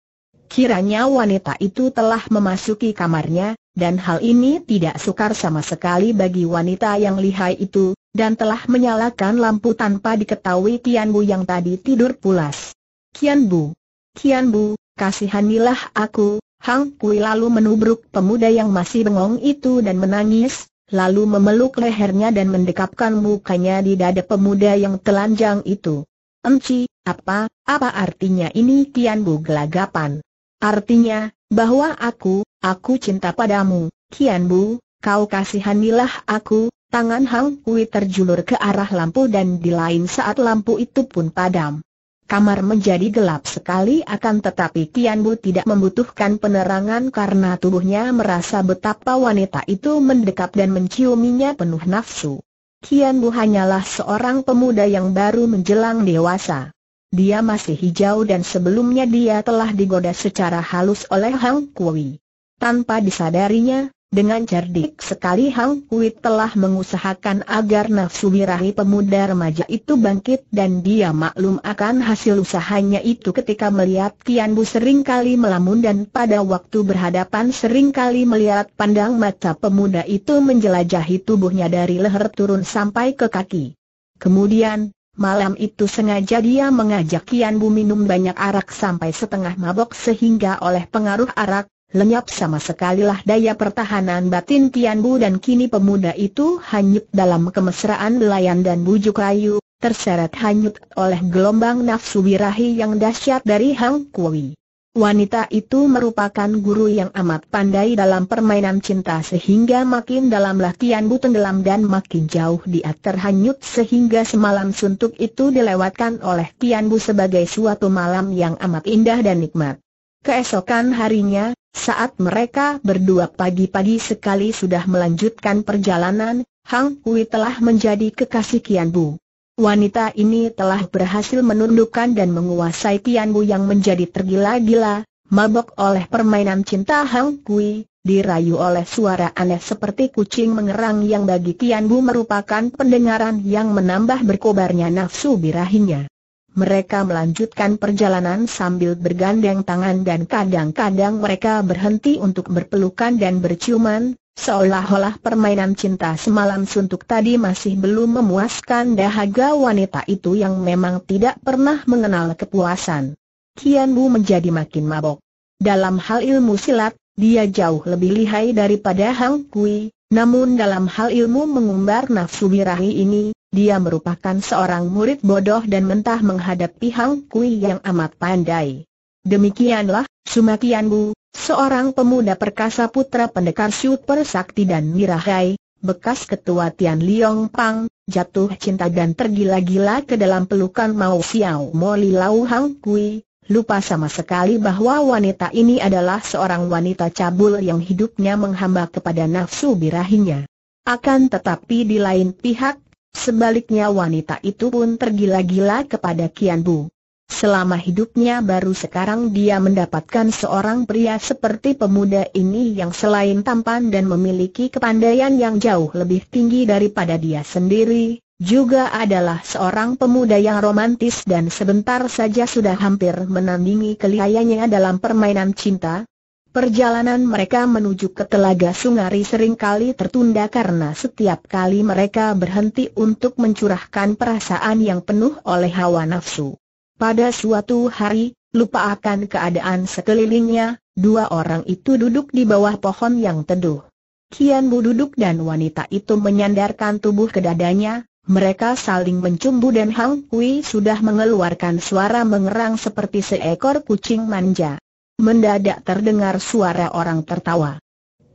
Kiranya wanita itu telah memasuki kamarnya, dan hal ini tidak sukar sama sekali bagi wanita yang lihai itu, dan telah menyalakan lampu tanpa diketahui Kian Bu yang tadi tidur pulas. Kian Bu, Kian Bu, kasihanilah aku, Hang Kui lalu menubruk pemuda yang masih bengong itu dan menangis, lalu memeluk lehernya dan mendekapkan mukanya di dada pemuda yang telanjang itu. Enci, apa, apa artinya ini Kian Bu gelagapan? Artinya, bahwa aku, aku cinta padamu, Kian Bu, kau kasihanilah aku, tangan Hang Kui terjulur ke arah lampu dan di lain saat lampu itu pun padam. Kamar menjadi gelap sekali akan tetapi Kian Bu tidak membutuhkan penerangan karena tubuhnya merasa betapa wanita itu mendekap dan menciuminya penuh nafsu. Kian Bu hanyalah seorang pemuda yang baru menjelang dewasa. Dia masih hijau dan sebelumnya dia telah digoda secara halus oleh Hang Kui. Tanpa disadarinya, dengan cerdik sekali Hang Kui telah mengusahakan agar nafsu birahi pemuda remaja itu bangkit dan dia maklum akan hasil usahanya itu ketika melihat Kian Bu sering kali melamun dan pada waktu berhadapan sering kali melihat pandang mata pemuda itu menjelajahi tubuhnya dari leher turun sampai ke kaki. Kemudian, malam itu sengaja dia mengajak Kian Bu minum banyak arak sampai setengah mabok sehingga oleh pengaruh arak, lenyap sama sekali lah daya pertahanan batin Tian Bu dan kini pemuda itu hanyut dalam kemesraan belayan dan bujuk rayu, terseret hanyut oleh gelombang nafsu birahi yang dahsyat dari Hang Kui. Wanita itu merupakan guru yang amat pandai dalam permainan cinta sehingga makin dalamlah Tian Bu tenggelam dan makin jauh dia terhanyut sehingga semalam suntuk itu dilewatkan oleh Tian Bu sebagai suatu malam yang amat indah dan nikmat. Keesokan harinya, saat mereka berdua pagi-pagi sekali sudah melanjutkan perjalanan, Hang Hui telah menjadi kekasih Kian Bu. Wanita ini telah berhasil menundukkan dan menguasai Kian Bu yang menjadi tergila-gila, mabok oleh permainan cinta Hang Hui, dirayu oleh suara aneh seperti kucing mengerang yang bagi Kian Bu merupakan pendengaran yang menambah berkobarnya nafsu birahinya. Mereka melanjutkan perjalanan sambil bergandeng tangan dan kadang-kadang mereka berhenti untuk berpelukan dan berciuman, Seolah-olah permainan cinta semalam suntuk tadi masih belum memuaskan dahaga wanita itu yang memang tidak pernah mengenal kepuasan. Kian Bu menjadi makin mabok. Dalam hal ilmu silat, dia jauh lebih lihai daripada Hang Kui, namun dalam hal ilmu mengumbar nafsu birahi ini, dia merupakan seorang murid bodoh dan mentah menghadapi Hang Kui yang amat pandai. Demikianlah, Sumakian Bu, Seorang pemuda perkasa putra pendekar super sakti dan mirahai, bekas ketua Tian Liong Pang, jatuh cinta dan tergila-gila ke dalam pelukan Mao Xiao Moli Lau Hang Kui, lupa sama sekali bahwa wanita ini adalah seorang wanita cabul yang hidupnya menghamba kepada nafsu birahinya. Akan tetapi di lain pihak, sebaliknya wanita itu pun tergila-gila kepada Kian Bu. Selama hidupnya baru sekarang dia mendapatkan seorang pria seperti pemuda ini yang selain tampan dan memiliki kepandaian yang jauh lebih tinggi daripada dia sendiri, juga adalah seorang pemuda yang romantis dan sebentar saja sudah hampir menandingi kelihayannya dalam permainan cinta. Perjalanan mereka menuju ke Telaga Sungari sering kali tertunda karena setiap kali mereka berhenti untuk mencurahkan perasaan yang penuh oleh hawa nafsu. Pada suatu hari, lupa akan keadaan sekelilingnya, dua orang itu duduk di bawah pohon yang teduh. Kian Bu duduk dan wanita itu menyandarkan tubuh ke dadanya, mereka saling mencumbu dan Hang Kui sudah mengeluarkan suara mengerang seperti seekor kucing manja. Mendadak terdengar suara orang tertawa.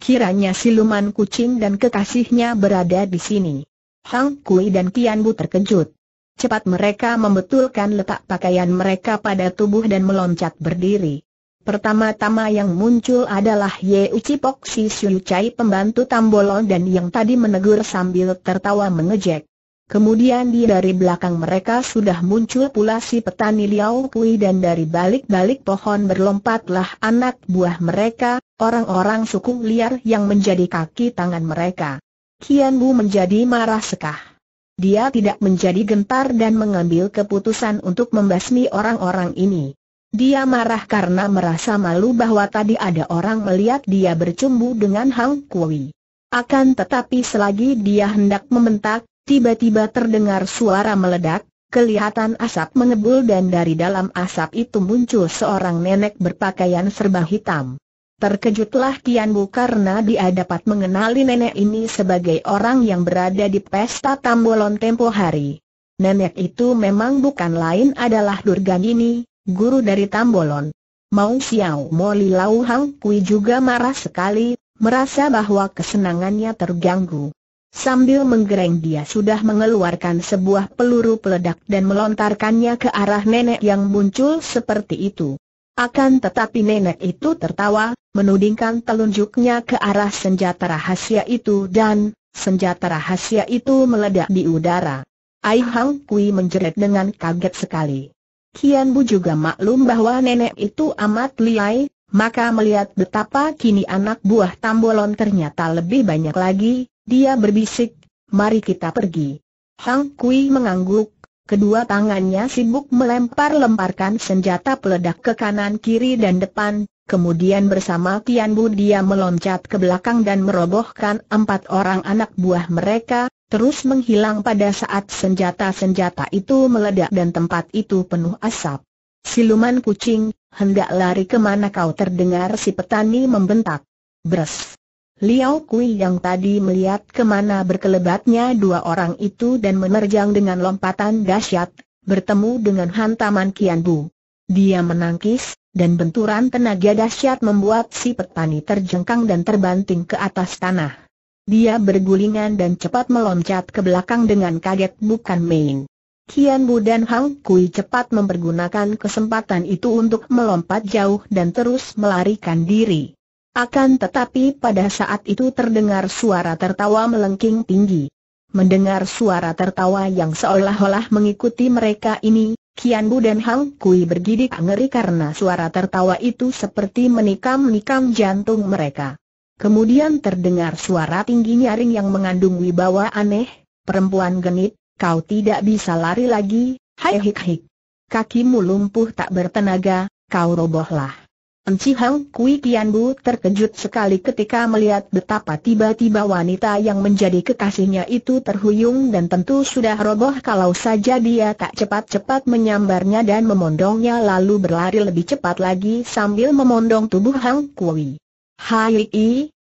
Kiranya siluman kucing dan kekasihnya berada di sini. Hang Kui dan Kian Bu terkejut. Cepat mereka membetulkan letak pakaian mereka pada tubuh dan meloncat berdiri. Pertama-tama yang muncul adalah Ye Ucipok si Siu Chai pembantu Tambolon dan yang tadi menegur sambil tertawa mengejek. Kemudian di dari belakang mereka sudah muncul pula si petani Liao Pui dan dari balik-balik pohon berlompatlah anak buah mereka, orang-orang suku liar yang menjadi kaki tangan mereka. Kian Bu menjadi marah sekah. Dia tidak menjadi gentar dan mengambil keputusan untuk membasmi orang-orang ini. Dia marah karena merasa malu bahwa tadi ada orang melihat dia bercumbu dengan Hang Kui. Akan tetapi selagi dia hendak membentak, tiba-tiba terdengar suara meledak, kelihatan asap mengebul dan dari dalam asap itu muncul seorang nenek berpakaian serba hitam. Terkejutlah Kian Bu karena dia dapat mengenali nenek ini sebagai orang yang berada di pesta Tambolon tempo hari. Nenek itu memang bukan lain adalah Durganini, guru dari Tambolon. Mau Xiao Moli Lau Hang Kui juga marah sekali, merasa bahwa kesenangannya terganggu. Sambil menggereng dia sudah mengeluarkan sebuah peluru peledak dan melontarkannya ke arah nenek yang muncul seperti itu. Akan tetapi nenek itu tertawa, menudingkan telunjuknya ke arah senjata rahasia itu dan, senjata rahasia itu meledak di udara. Ai Hang Kui menjerit dengan kaget sekali. Kian Bu juga maklum bahwa nenek itu amat liai, maka melihat betapa kini anak buah Tambolon ternyata lebih banyak lagi, dia berbisik, mari kita pergi. Hang Kui mengangguk, Kedua tangannya sibuk melempar-lemparkan senjata peledak ke kanan kiri dan depan, kemudian bersama Kian Bu dia meloncat ke belakang dan merobohkan empat orang anak buah mereka, terus menghilang pada saat senjata-senjata itu meledak dan tempat itu penuh asap. Siluman kucing, hendak lari ke mana kau terdengar si petani membentak. Bres! Liao Kui yang tadi melihat ke mana berkelebatnya dua orang itu dan menerjang dengan lompatan dahsyat, bertemu dengan hantaman Kian Bu. Dia menangkis, dan benturan tenaga dahsyat membuat si petani terjengkang dan terbanting ke atas tanah. Dia bergulingan dan cepat meloncat ke belakang dengan kaget bukan main. Kian Bu dan Hang Kui cepat mempergunakan kesempatan itu untuk melompat jauh dan terus melarikan diri. Akan tetapi pada saat itu terdengar suara tertawa melengking tinggi. Mendengar suara tertawa yang seolah-olah mengikuti mereka ini, Kian Bu dan Hang Kui bergidik ngeri karena suara tertawa itu seperti menikam-nikam jantung mereka. Kemudian terdengar suara tinggi nyaring yang mengandung wibawa aneh, perempuan genit, kau tidak bisa lari lagi, hai hik hik. Kakimu lumpuh tak bertenaga, kau robohlah. Enci Hang Kui Kian Bu terkejut sekali ketika melihat betapa tiba-tiba wanita yang menjadi kekasihnya itu terhuyung dan tentu sudah roboh kalau saja dia tak cepat-cepat menyambarnya dan memondongnya lalu berlari lebih cepat lagi sambil memondong tubuh Hang Kui. Hai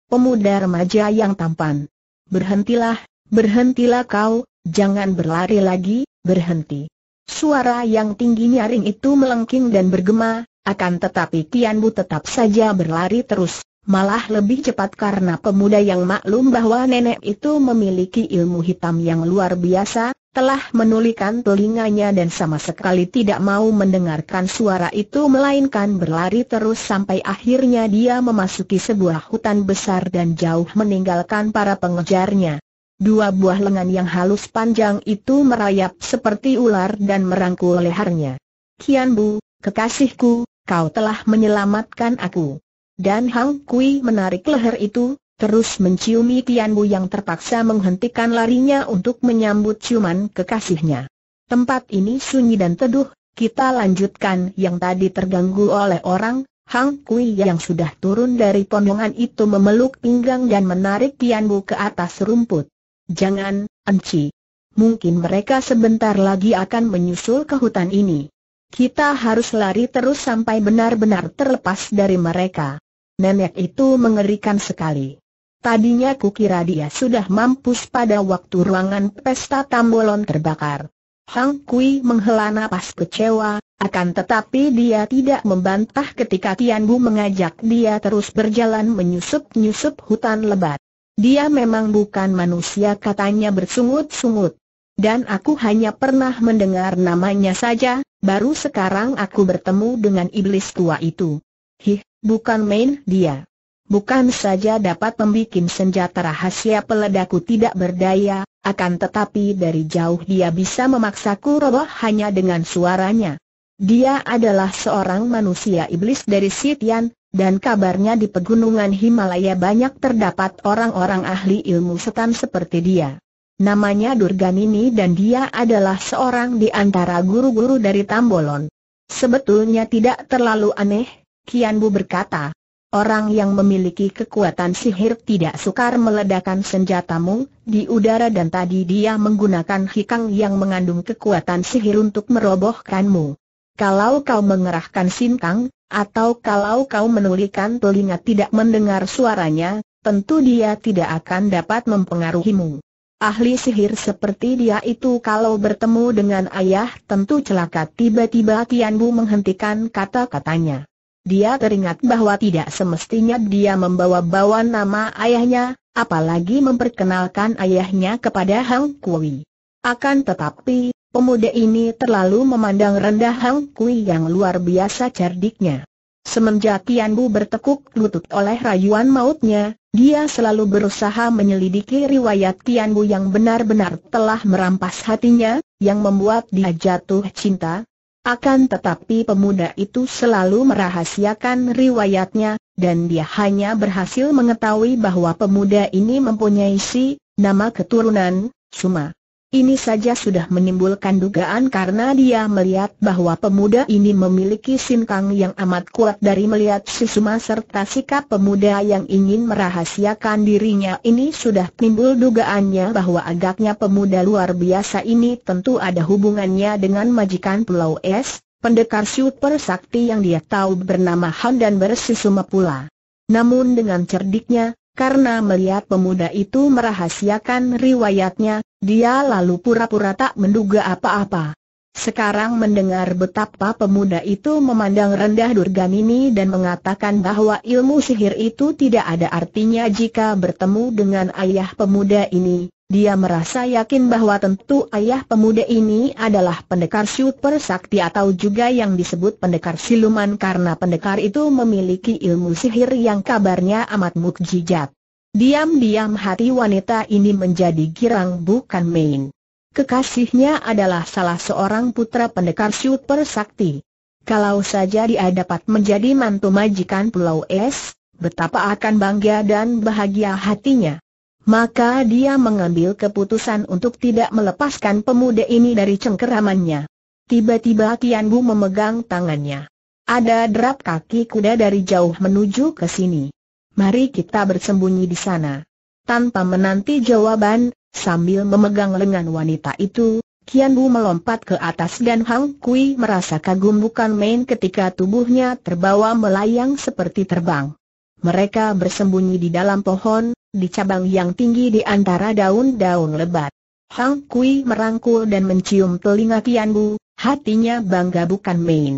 pemuda remaja yang tampan. Berhentilah, berhentilah kau, jangan berlari lagi, berhenti. Suara yang tinggi nyaring itu melengking dan bergema, akan tetapi Kian Bu tetap saja berlari terus, malah lebih cepat karena pemuda yang maklum bahwa nenek itu memiliki ilmu hitam yang luar biasa, telah menulikan telinganya dan sama sekali tidak mau mendengarkan suara itu melainkan berlari terus sampai akhirnya dia memasuki sebuah hutan besar dan jauh meninggalkan para pengejarnya. Dua buah lengan yang halus panjang itu merayap seperti ular dan merangkul lehernya. Kian Bu, kekasihku, kau telah menyelamatkan aku. Dan Hang Kui menarik leher itu, terus menciumi Tian Bu yang terpaksa menghentikan larinya untuk menyambut ciuman kekasihnya. Tempat ini sunyi dan teduh, kita lanjutkan yang tadi terganggu oleh orang, Hang Kui yang sudah turun dari pondongan itu memeluk pinggang dan menarik Tian Bu ke atas rumput. Jangan, Enci. Mungkin mereka sebentar lagi akan menyusul ke hutan ini. Kita harus lari terus sampai benar-benar terlepas dari mereka. Nenek itu mengerikan sekali. Tadinya kukira dia sudah mampus pada waktu ruangan pesta tambolon terbakar. Hang Kui menghela napas kecewa, akan tetapi dia tidak membantah ketika Tian Bu mengajak dia terus berjalan menyusup-nyusup hutan lebat. Dia memang bukan manusia katanya bersungut-sungut. Dan aku hanya pernah mendengar namanya saja, baru sekarang aku bertemu dengan iblis tua itu. Hih, bukan main dia. Bukan saja dapat membuat senjata rahasia peledakku tidak berdaya, akan tetapi dari jauh dia bisa memaksaku roboh hanya dengan suaranya. Dia adalah seorang manusia iblis dari Sitian, dan kabarnya di pegunungan Himalaya banyak terdapat orang-orang ahli ilmu setan seperti dia. Namanya Durganini dan dia adalah seorang di antara guru-guru dari Tambolon. Sebetulnya tidak terlalu aneh, Kian Bu berkata. Orang yang memiliki kekuatan sihir tidak sukar meledakkan senjatamu di udara dan tadi dia menggunakan hikang yang mengandung kekuatan sihir untuk merobohkanmu. Kalau kau mengerahkan sinkang, atau kalau kau menulikan telinga tidak mendengar suaranya, tentu dia tidak akan dapat mempengaruhimu. Ahli sihir seperti dia itu kalau bertemu dengan ayah tentu celaka tiba-tiba Tian Bu menghentikan kata-katanya. Dia teringat bahwa tidak semestinya dia membawa-bawa nama ayahnya, apalagi memperkenalkan ayahnya kepada Hang Kui. Akan tetapi, pemuda ini terlalu memandang rendah Hang Kui yang luar biasa cerdiknya. Semenjak Tian Bu bertekuk lutut oleh rayuan mautnya, dia selalu berusaha menyelidiki riwayat Tian Bu yang benar-benar telah merampas hatinya, yang membuat dia jatuh cinta. Akan tetapi pemuda itu selalu merahasiakan riwayatnya, dan dia hanya berhasil mengetahui bahwa pemuda ini mempunyai si, nama keturunan, Suma. Ini saja sudah menimbulkan dugaan karena dia melihat bahwa pemuda ini memiliki sinkang yang amat kuat dari melihat Sisuma serta sikap pemuda yang ingin merahasiakan dirinya ini sudah timbul dugaannya bahwa agaknya pemuda luar biasa ini tentu ada hubungannya dengan majikan Pulau Es, pendekar super sakti yang dia tahu bernama Han dan bersisuma pula. Namun dengan cerdiknya, karena melihat pemuda itu merahasiakan riwayatnya, dia lalu pura-pura tak menduga apa-apa. Sekarang mendengar betapa pemuda itu memandang rendah Durganini dan mengatakan bahwa ilmu sihir itu tidak ada artinya jika bertemu dengan ayah pemuda ini, dia merasa yakin bahwa tentu ayah pemuda ini adalah pendekar super sakti atau juga yang disebut pendekar siluman karena pendekar itu memiliki ilmu sihir yang kabarnya amat mukjizat. Diam-diam hati wanita ini menjadi girang bukan main. Kekasihnya adalah salah seorang putra pendekar super sakti. Kalau saja dia dapat menjadi mantu majikan Pulau Es, betapa akan bangga dan bahagia hatinya. Maka dia mengambil keputusan untuk tidak melepaskan pemuda ini dari cengkeramannya. Tiba-tiba Tian Bu memegang tangannya. Ada derap kaki kuda dari jauh menuju ke sini. Mari kita bersembunyi di sana. Tanpa menanti jawaban, sambil memegang lengan wanita itu, Kian Bu melompat ke atas dan Hang Kui merasa kagum bukan main ketika tubuhnya terbawa melayang seperti terbang. Mereka bersembunyi di dalam pohon, di cabang yang tinggi di antara daun-daun lebat. Hang Kui merangkul dan mencium telinga Kian Bu, hatinya bangga bukan main.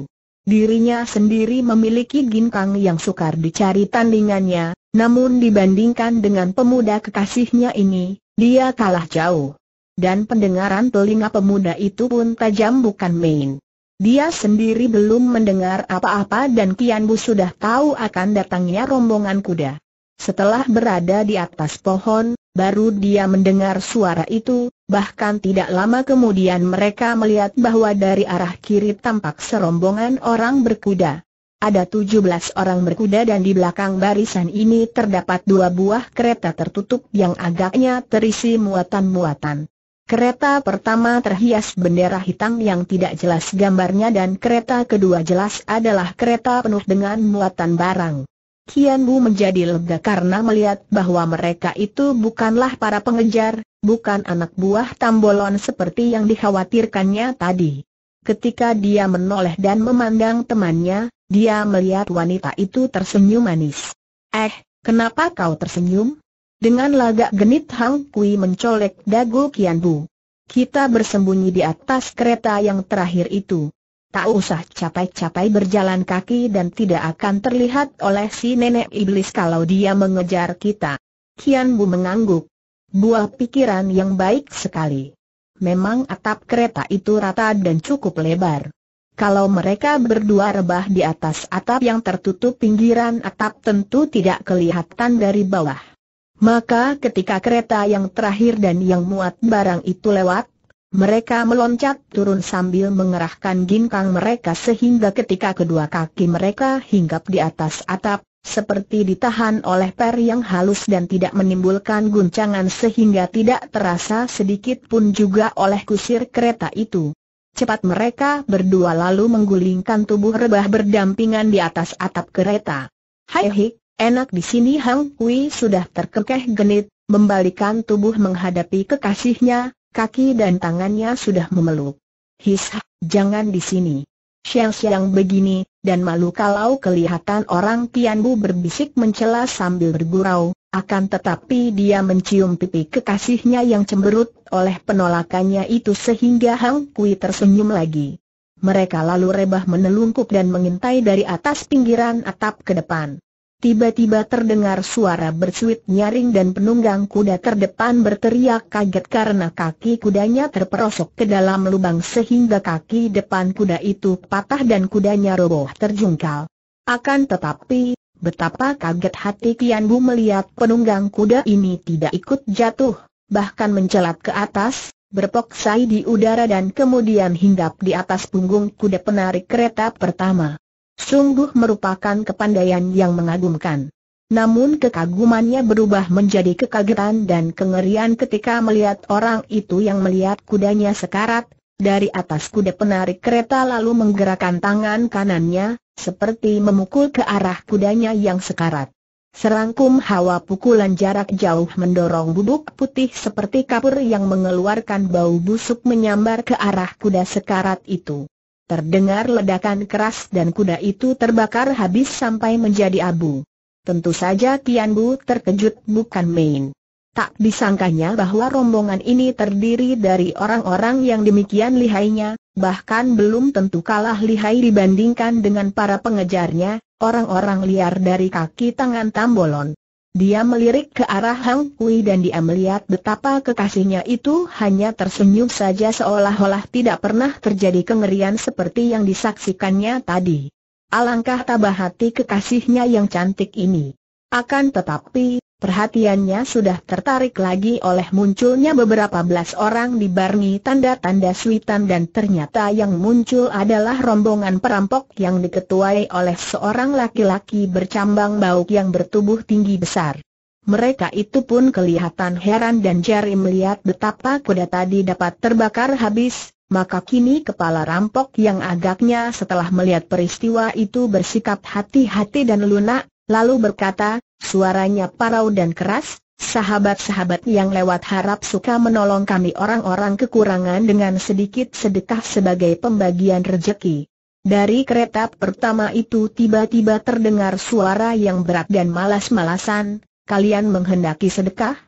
Dirinya sendiri memiliki ginkang yang sukar dicari tandingannya, namun dibandingkan dengan pemuda kekasihnya ini, dia kalah jauh. Dan pendengaran telinga pemuda itu pun tajam bukan main. Dia sendiri belum mendengar apa-apa dan Kian Bu sudah tahu akan datangnya rombongan kuda. Setelah berada di atas pohon, baru dia mendengar suara itu, Bahkan tidak lama kemudian mereka melihat bahwa dari arah kiri tampak serombongan orang berkuda. Ada 17 orang berkuda dan di belakang barisan ini terdapat dua buah kereta tertutup yang agaknya terisi muatan-muatan. Kereta pertama terhias bendera hitam yang tidak jelas gambarnya dan kereta kedua jelas adalah kereta penuh dengan muatan barang. Kian Bu menjadi lega karena melihat bahwa mereka itu bukanlah para pengejar, bukan anak buah Tambolon seperti yang dikhawatirkannya tadi. Ketika dia menoleh dan memandang temannya, dia melihat wanita itu tersenyum manis. Eh, kenapa kau tersenyum? Dengan lagak genit Hang Kui mencolek dagu Kian Bu. Kita bersembunyi di atas kereta yang terakhir itu tak usah capai-capai berjalan kaki dan tidak akan terlihat oleh si nenek iblis kalau dia mengejar kita. Kian Bu mengangguk. Buah pikiran yang baik sekali. Memang atap kereta itu rata dan cukup lebar. Kalau mereka berdua rebah di atas atap yang tertutup pinggiran atap tentu tidak kelihatan dari bawah. Maka ketika kereta yang terakhir dan yang muat barang itu lewat, mereka meloncat turun sambil mengerahkan ginkang mereka sehingga ketika kedua kaki mereka hinggap di atas atap, seperti ditahan oleh per yang halus dan tidak menimbulkan guncangan sehingga tidak terasa sedikit pun juga oleh kusir kereta itu. Cepat mereka berdua lalu menggulingkan tubuh rebah berdampingan di atas atap kereta. Hai hik, enak di sini Hang Kui sudah terkekeh genit, membalikan tubuh menghadapi kekasihnya, kaki dan tangannya sudah memeluk. His, jangan di sini. Siang-siang begini, dan malu kalau kelihatan orang Tianbu berbisik mencela sambil bergurau, akan tetapi dia mencium pipi kekasihnya yang cemberut oleh penolakannya itu sehingga Hang Kui tersenyum lagi. Mereka lalu rebah menelungkup dan mengintai dari atas pinggiran atap ke depan. Tiba-tiba terdengar suara bersuit nyaring dan penunggang kuda terdepan berteriak kaget karena kaki kudanya terperosok ke dalam lubang sehingga kaki depan kuda itu patah dan kudanya roboh terjungkal. Akan tetapi, betapa kaget hati Kian Bu melihat penunggang kuda ini tidak ikut jatuh, bahkan mencelat ke atas, berpoksai di udara dan kemudian hinggap di atas punggung kuda penarik kereta pertama. Sungguh merupakan kepandaian yang mengagumkan. Namun kekagumannya berubah menjadi kekagetan dan kengerian ketika melihat orang itu yang melihat kudanya sekarat, dari atas kuda penarik kereta lalu menggerakkan tangan kanannya, seperti memukul ke arah kudanya yang sekarat. Serangkum hawa pukulan jarak jauh mendorong bubuk putih seperti kapur yang mengeluarkan bau busuk menyambar ke arah kuda sekarat itu. Terdengar ledakan keras dan kuda itu terbakar habis sampai menjadi abu. Tentu saja Tian Bu terkejut bukan main. Tak disangkanya bahwa rombongan ini terdiri dari orang-orang yang demikian lihainya, bahkan belum tentu kalah lihai dibandingkan dengan para pengejarnya, orang-orang liar dari kaki tangan Tambolon. Dia melirik ke arah Hang Kui dan dia melihat betapa kekasihnya itu hanya tersenyum saja seolah-olah tidak pernah terjadi kengerian seperti yang disaksikannya tadi. Alangkah tabah hati kekasihnya yang cantik ini. Akan tetapi, Perhatiannya sudah tertarik lagi oleh munculnya beberapa belas orang dibarengi tanda-tanda suitan dan ternyata yang muncul adalah rombongan perampok yang diketuai oleh seorang laki-laki bercambang bauk yang bertubuh tinggi besar. Mereka itu pun kelihatan heran dan jari melihat betapa kuda tadi dapat terbakar habis, maka kini kepala rampok yang agaknya setelah melihat peristiwa itu bersikap hati-hati dan lunak, lalu berkata, suaranya parau dan keras, sahabat-sahabat yang lewat harap suka menolong kami orang-orang kekurangan dengan sedikit sedekah sebagai pembagian rejeki. Dari kereta pertama itu tiba-tiba terdengar suara yang berat dan malas-malasan, kalian menghendaki sedekah?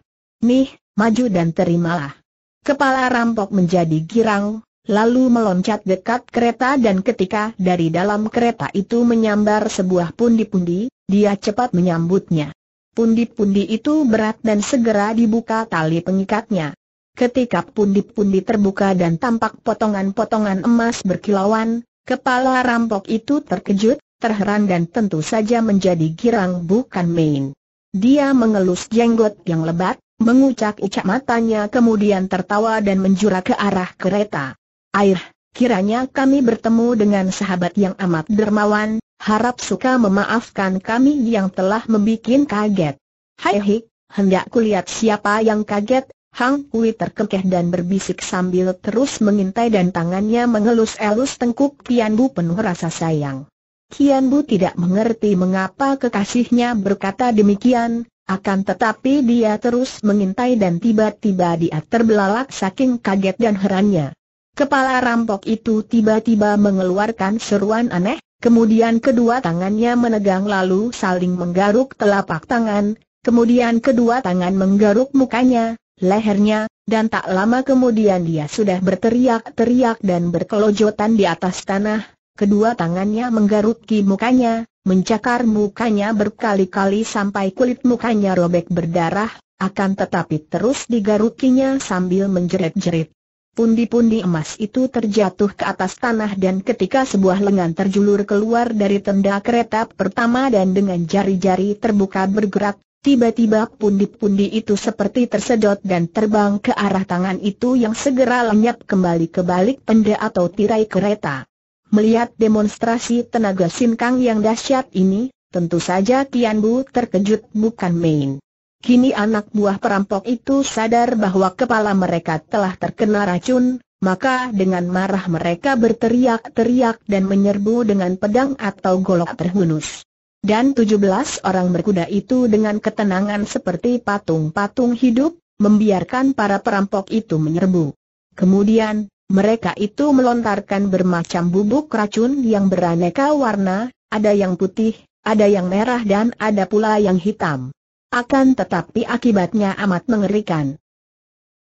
Nih, maju dan terimalah. Kepala rampok menjadi girang, lalu meloncat dekat kereta dan ketika dari dalam kereta itu menyambar sebuah pundi-pundi, dia cepat menyambutnya. Pundi-pundi itu berat dan segera dibuka tali pengikatnya. Ketika pundi-pundi terbuka dan tampak potongan-potongan emas berkilauan, Kepala rampok itu terkejut, terheran dan tentu saja menjadi girang bukan main. Dia mengelus jenggot yang lebat, mengucak-ucak matanya kemudian tertawa dan menjura ke arah kereta. Air, kiranya kami bertemu dengan sahabat yang amat dermawan, harap suka memaafkan kami yang telah membuat kaget. Hai hik, hendak kulihat siapa yang kaget, Hang Kui terkekeh dan berbisik sambil terus mengintai dan tangannya mengelus-elus tengkuk Kian Bu penuh rasa sayang. Kian Bu tidak mengerti mengapa kekasihnya berkata demikian, akan tetapi dia terus mengintai dan tiba-tiba dia terbelalak saking kaget dan herannya. Kepala rampok itu tiba-tiba mengeluarkan seruan aneh, kemudian kedua tangannya menegang lalu saling menggaruk telapak tangan, kemudian kedua tangan menggaruk mukanya, lehernya, dan tak lama kemudian dia sudah berteriak-teriak dan berkelojotan di atas tanah, kedua tangannya menggaruki mukanya, mencakar mukanya berkali-kali sampai kulit mukanya robek berdarah, akan tetapi terus digarukinya sambil menjerit-jerit. Pundi-pundi emas itu terjatuh ke atas tanah dan ketika sebuah lengan terjulur keluar dari tenda kereta pertama dan dengan jari-jari terbuka bergerak, Tiba-tiba pundi-pundi itu seperti tersedot dan terbang ke arah tangan itu yang segera lenyap kembali ke balik penda atau tirai kereta. Melihat demonstrasi tenaga sinkang yang dahsyat ini, tentu saja Tian Bu terkejut bukan main. Kini anak buah perampok itu sadar bahwa kepala mereka telah terkena racun, maka dengan marah mereka berteriak-teriak dan menyerbu dengan pedang atau golok terhunus. Dan 17 orang berkuda itu dengan ketenangan seperti patung-patung hidup, membiarkan para perampok itu menyerbu. Kemudian, mereka itu melontarkan bermacam bubuk racun yang beraneka warna, ada yang putih, ada yang merah dan ada pula yang hitam. Akan tetapi akibatnya amat mengerikan.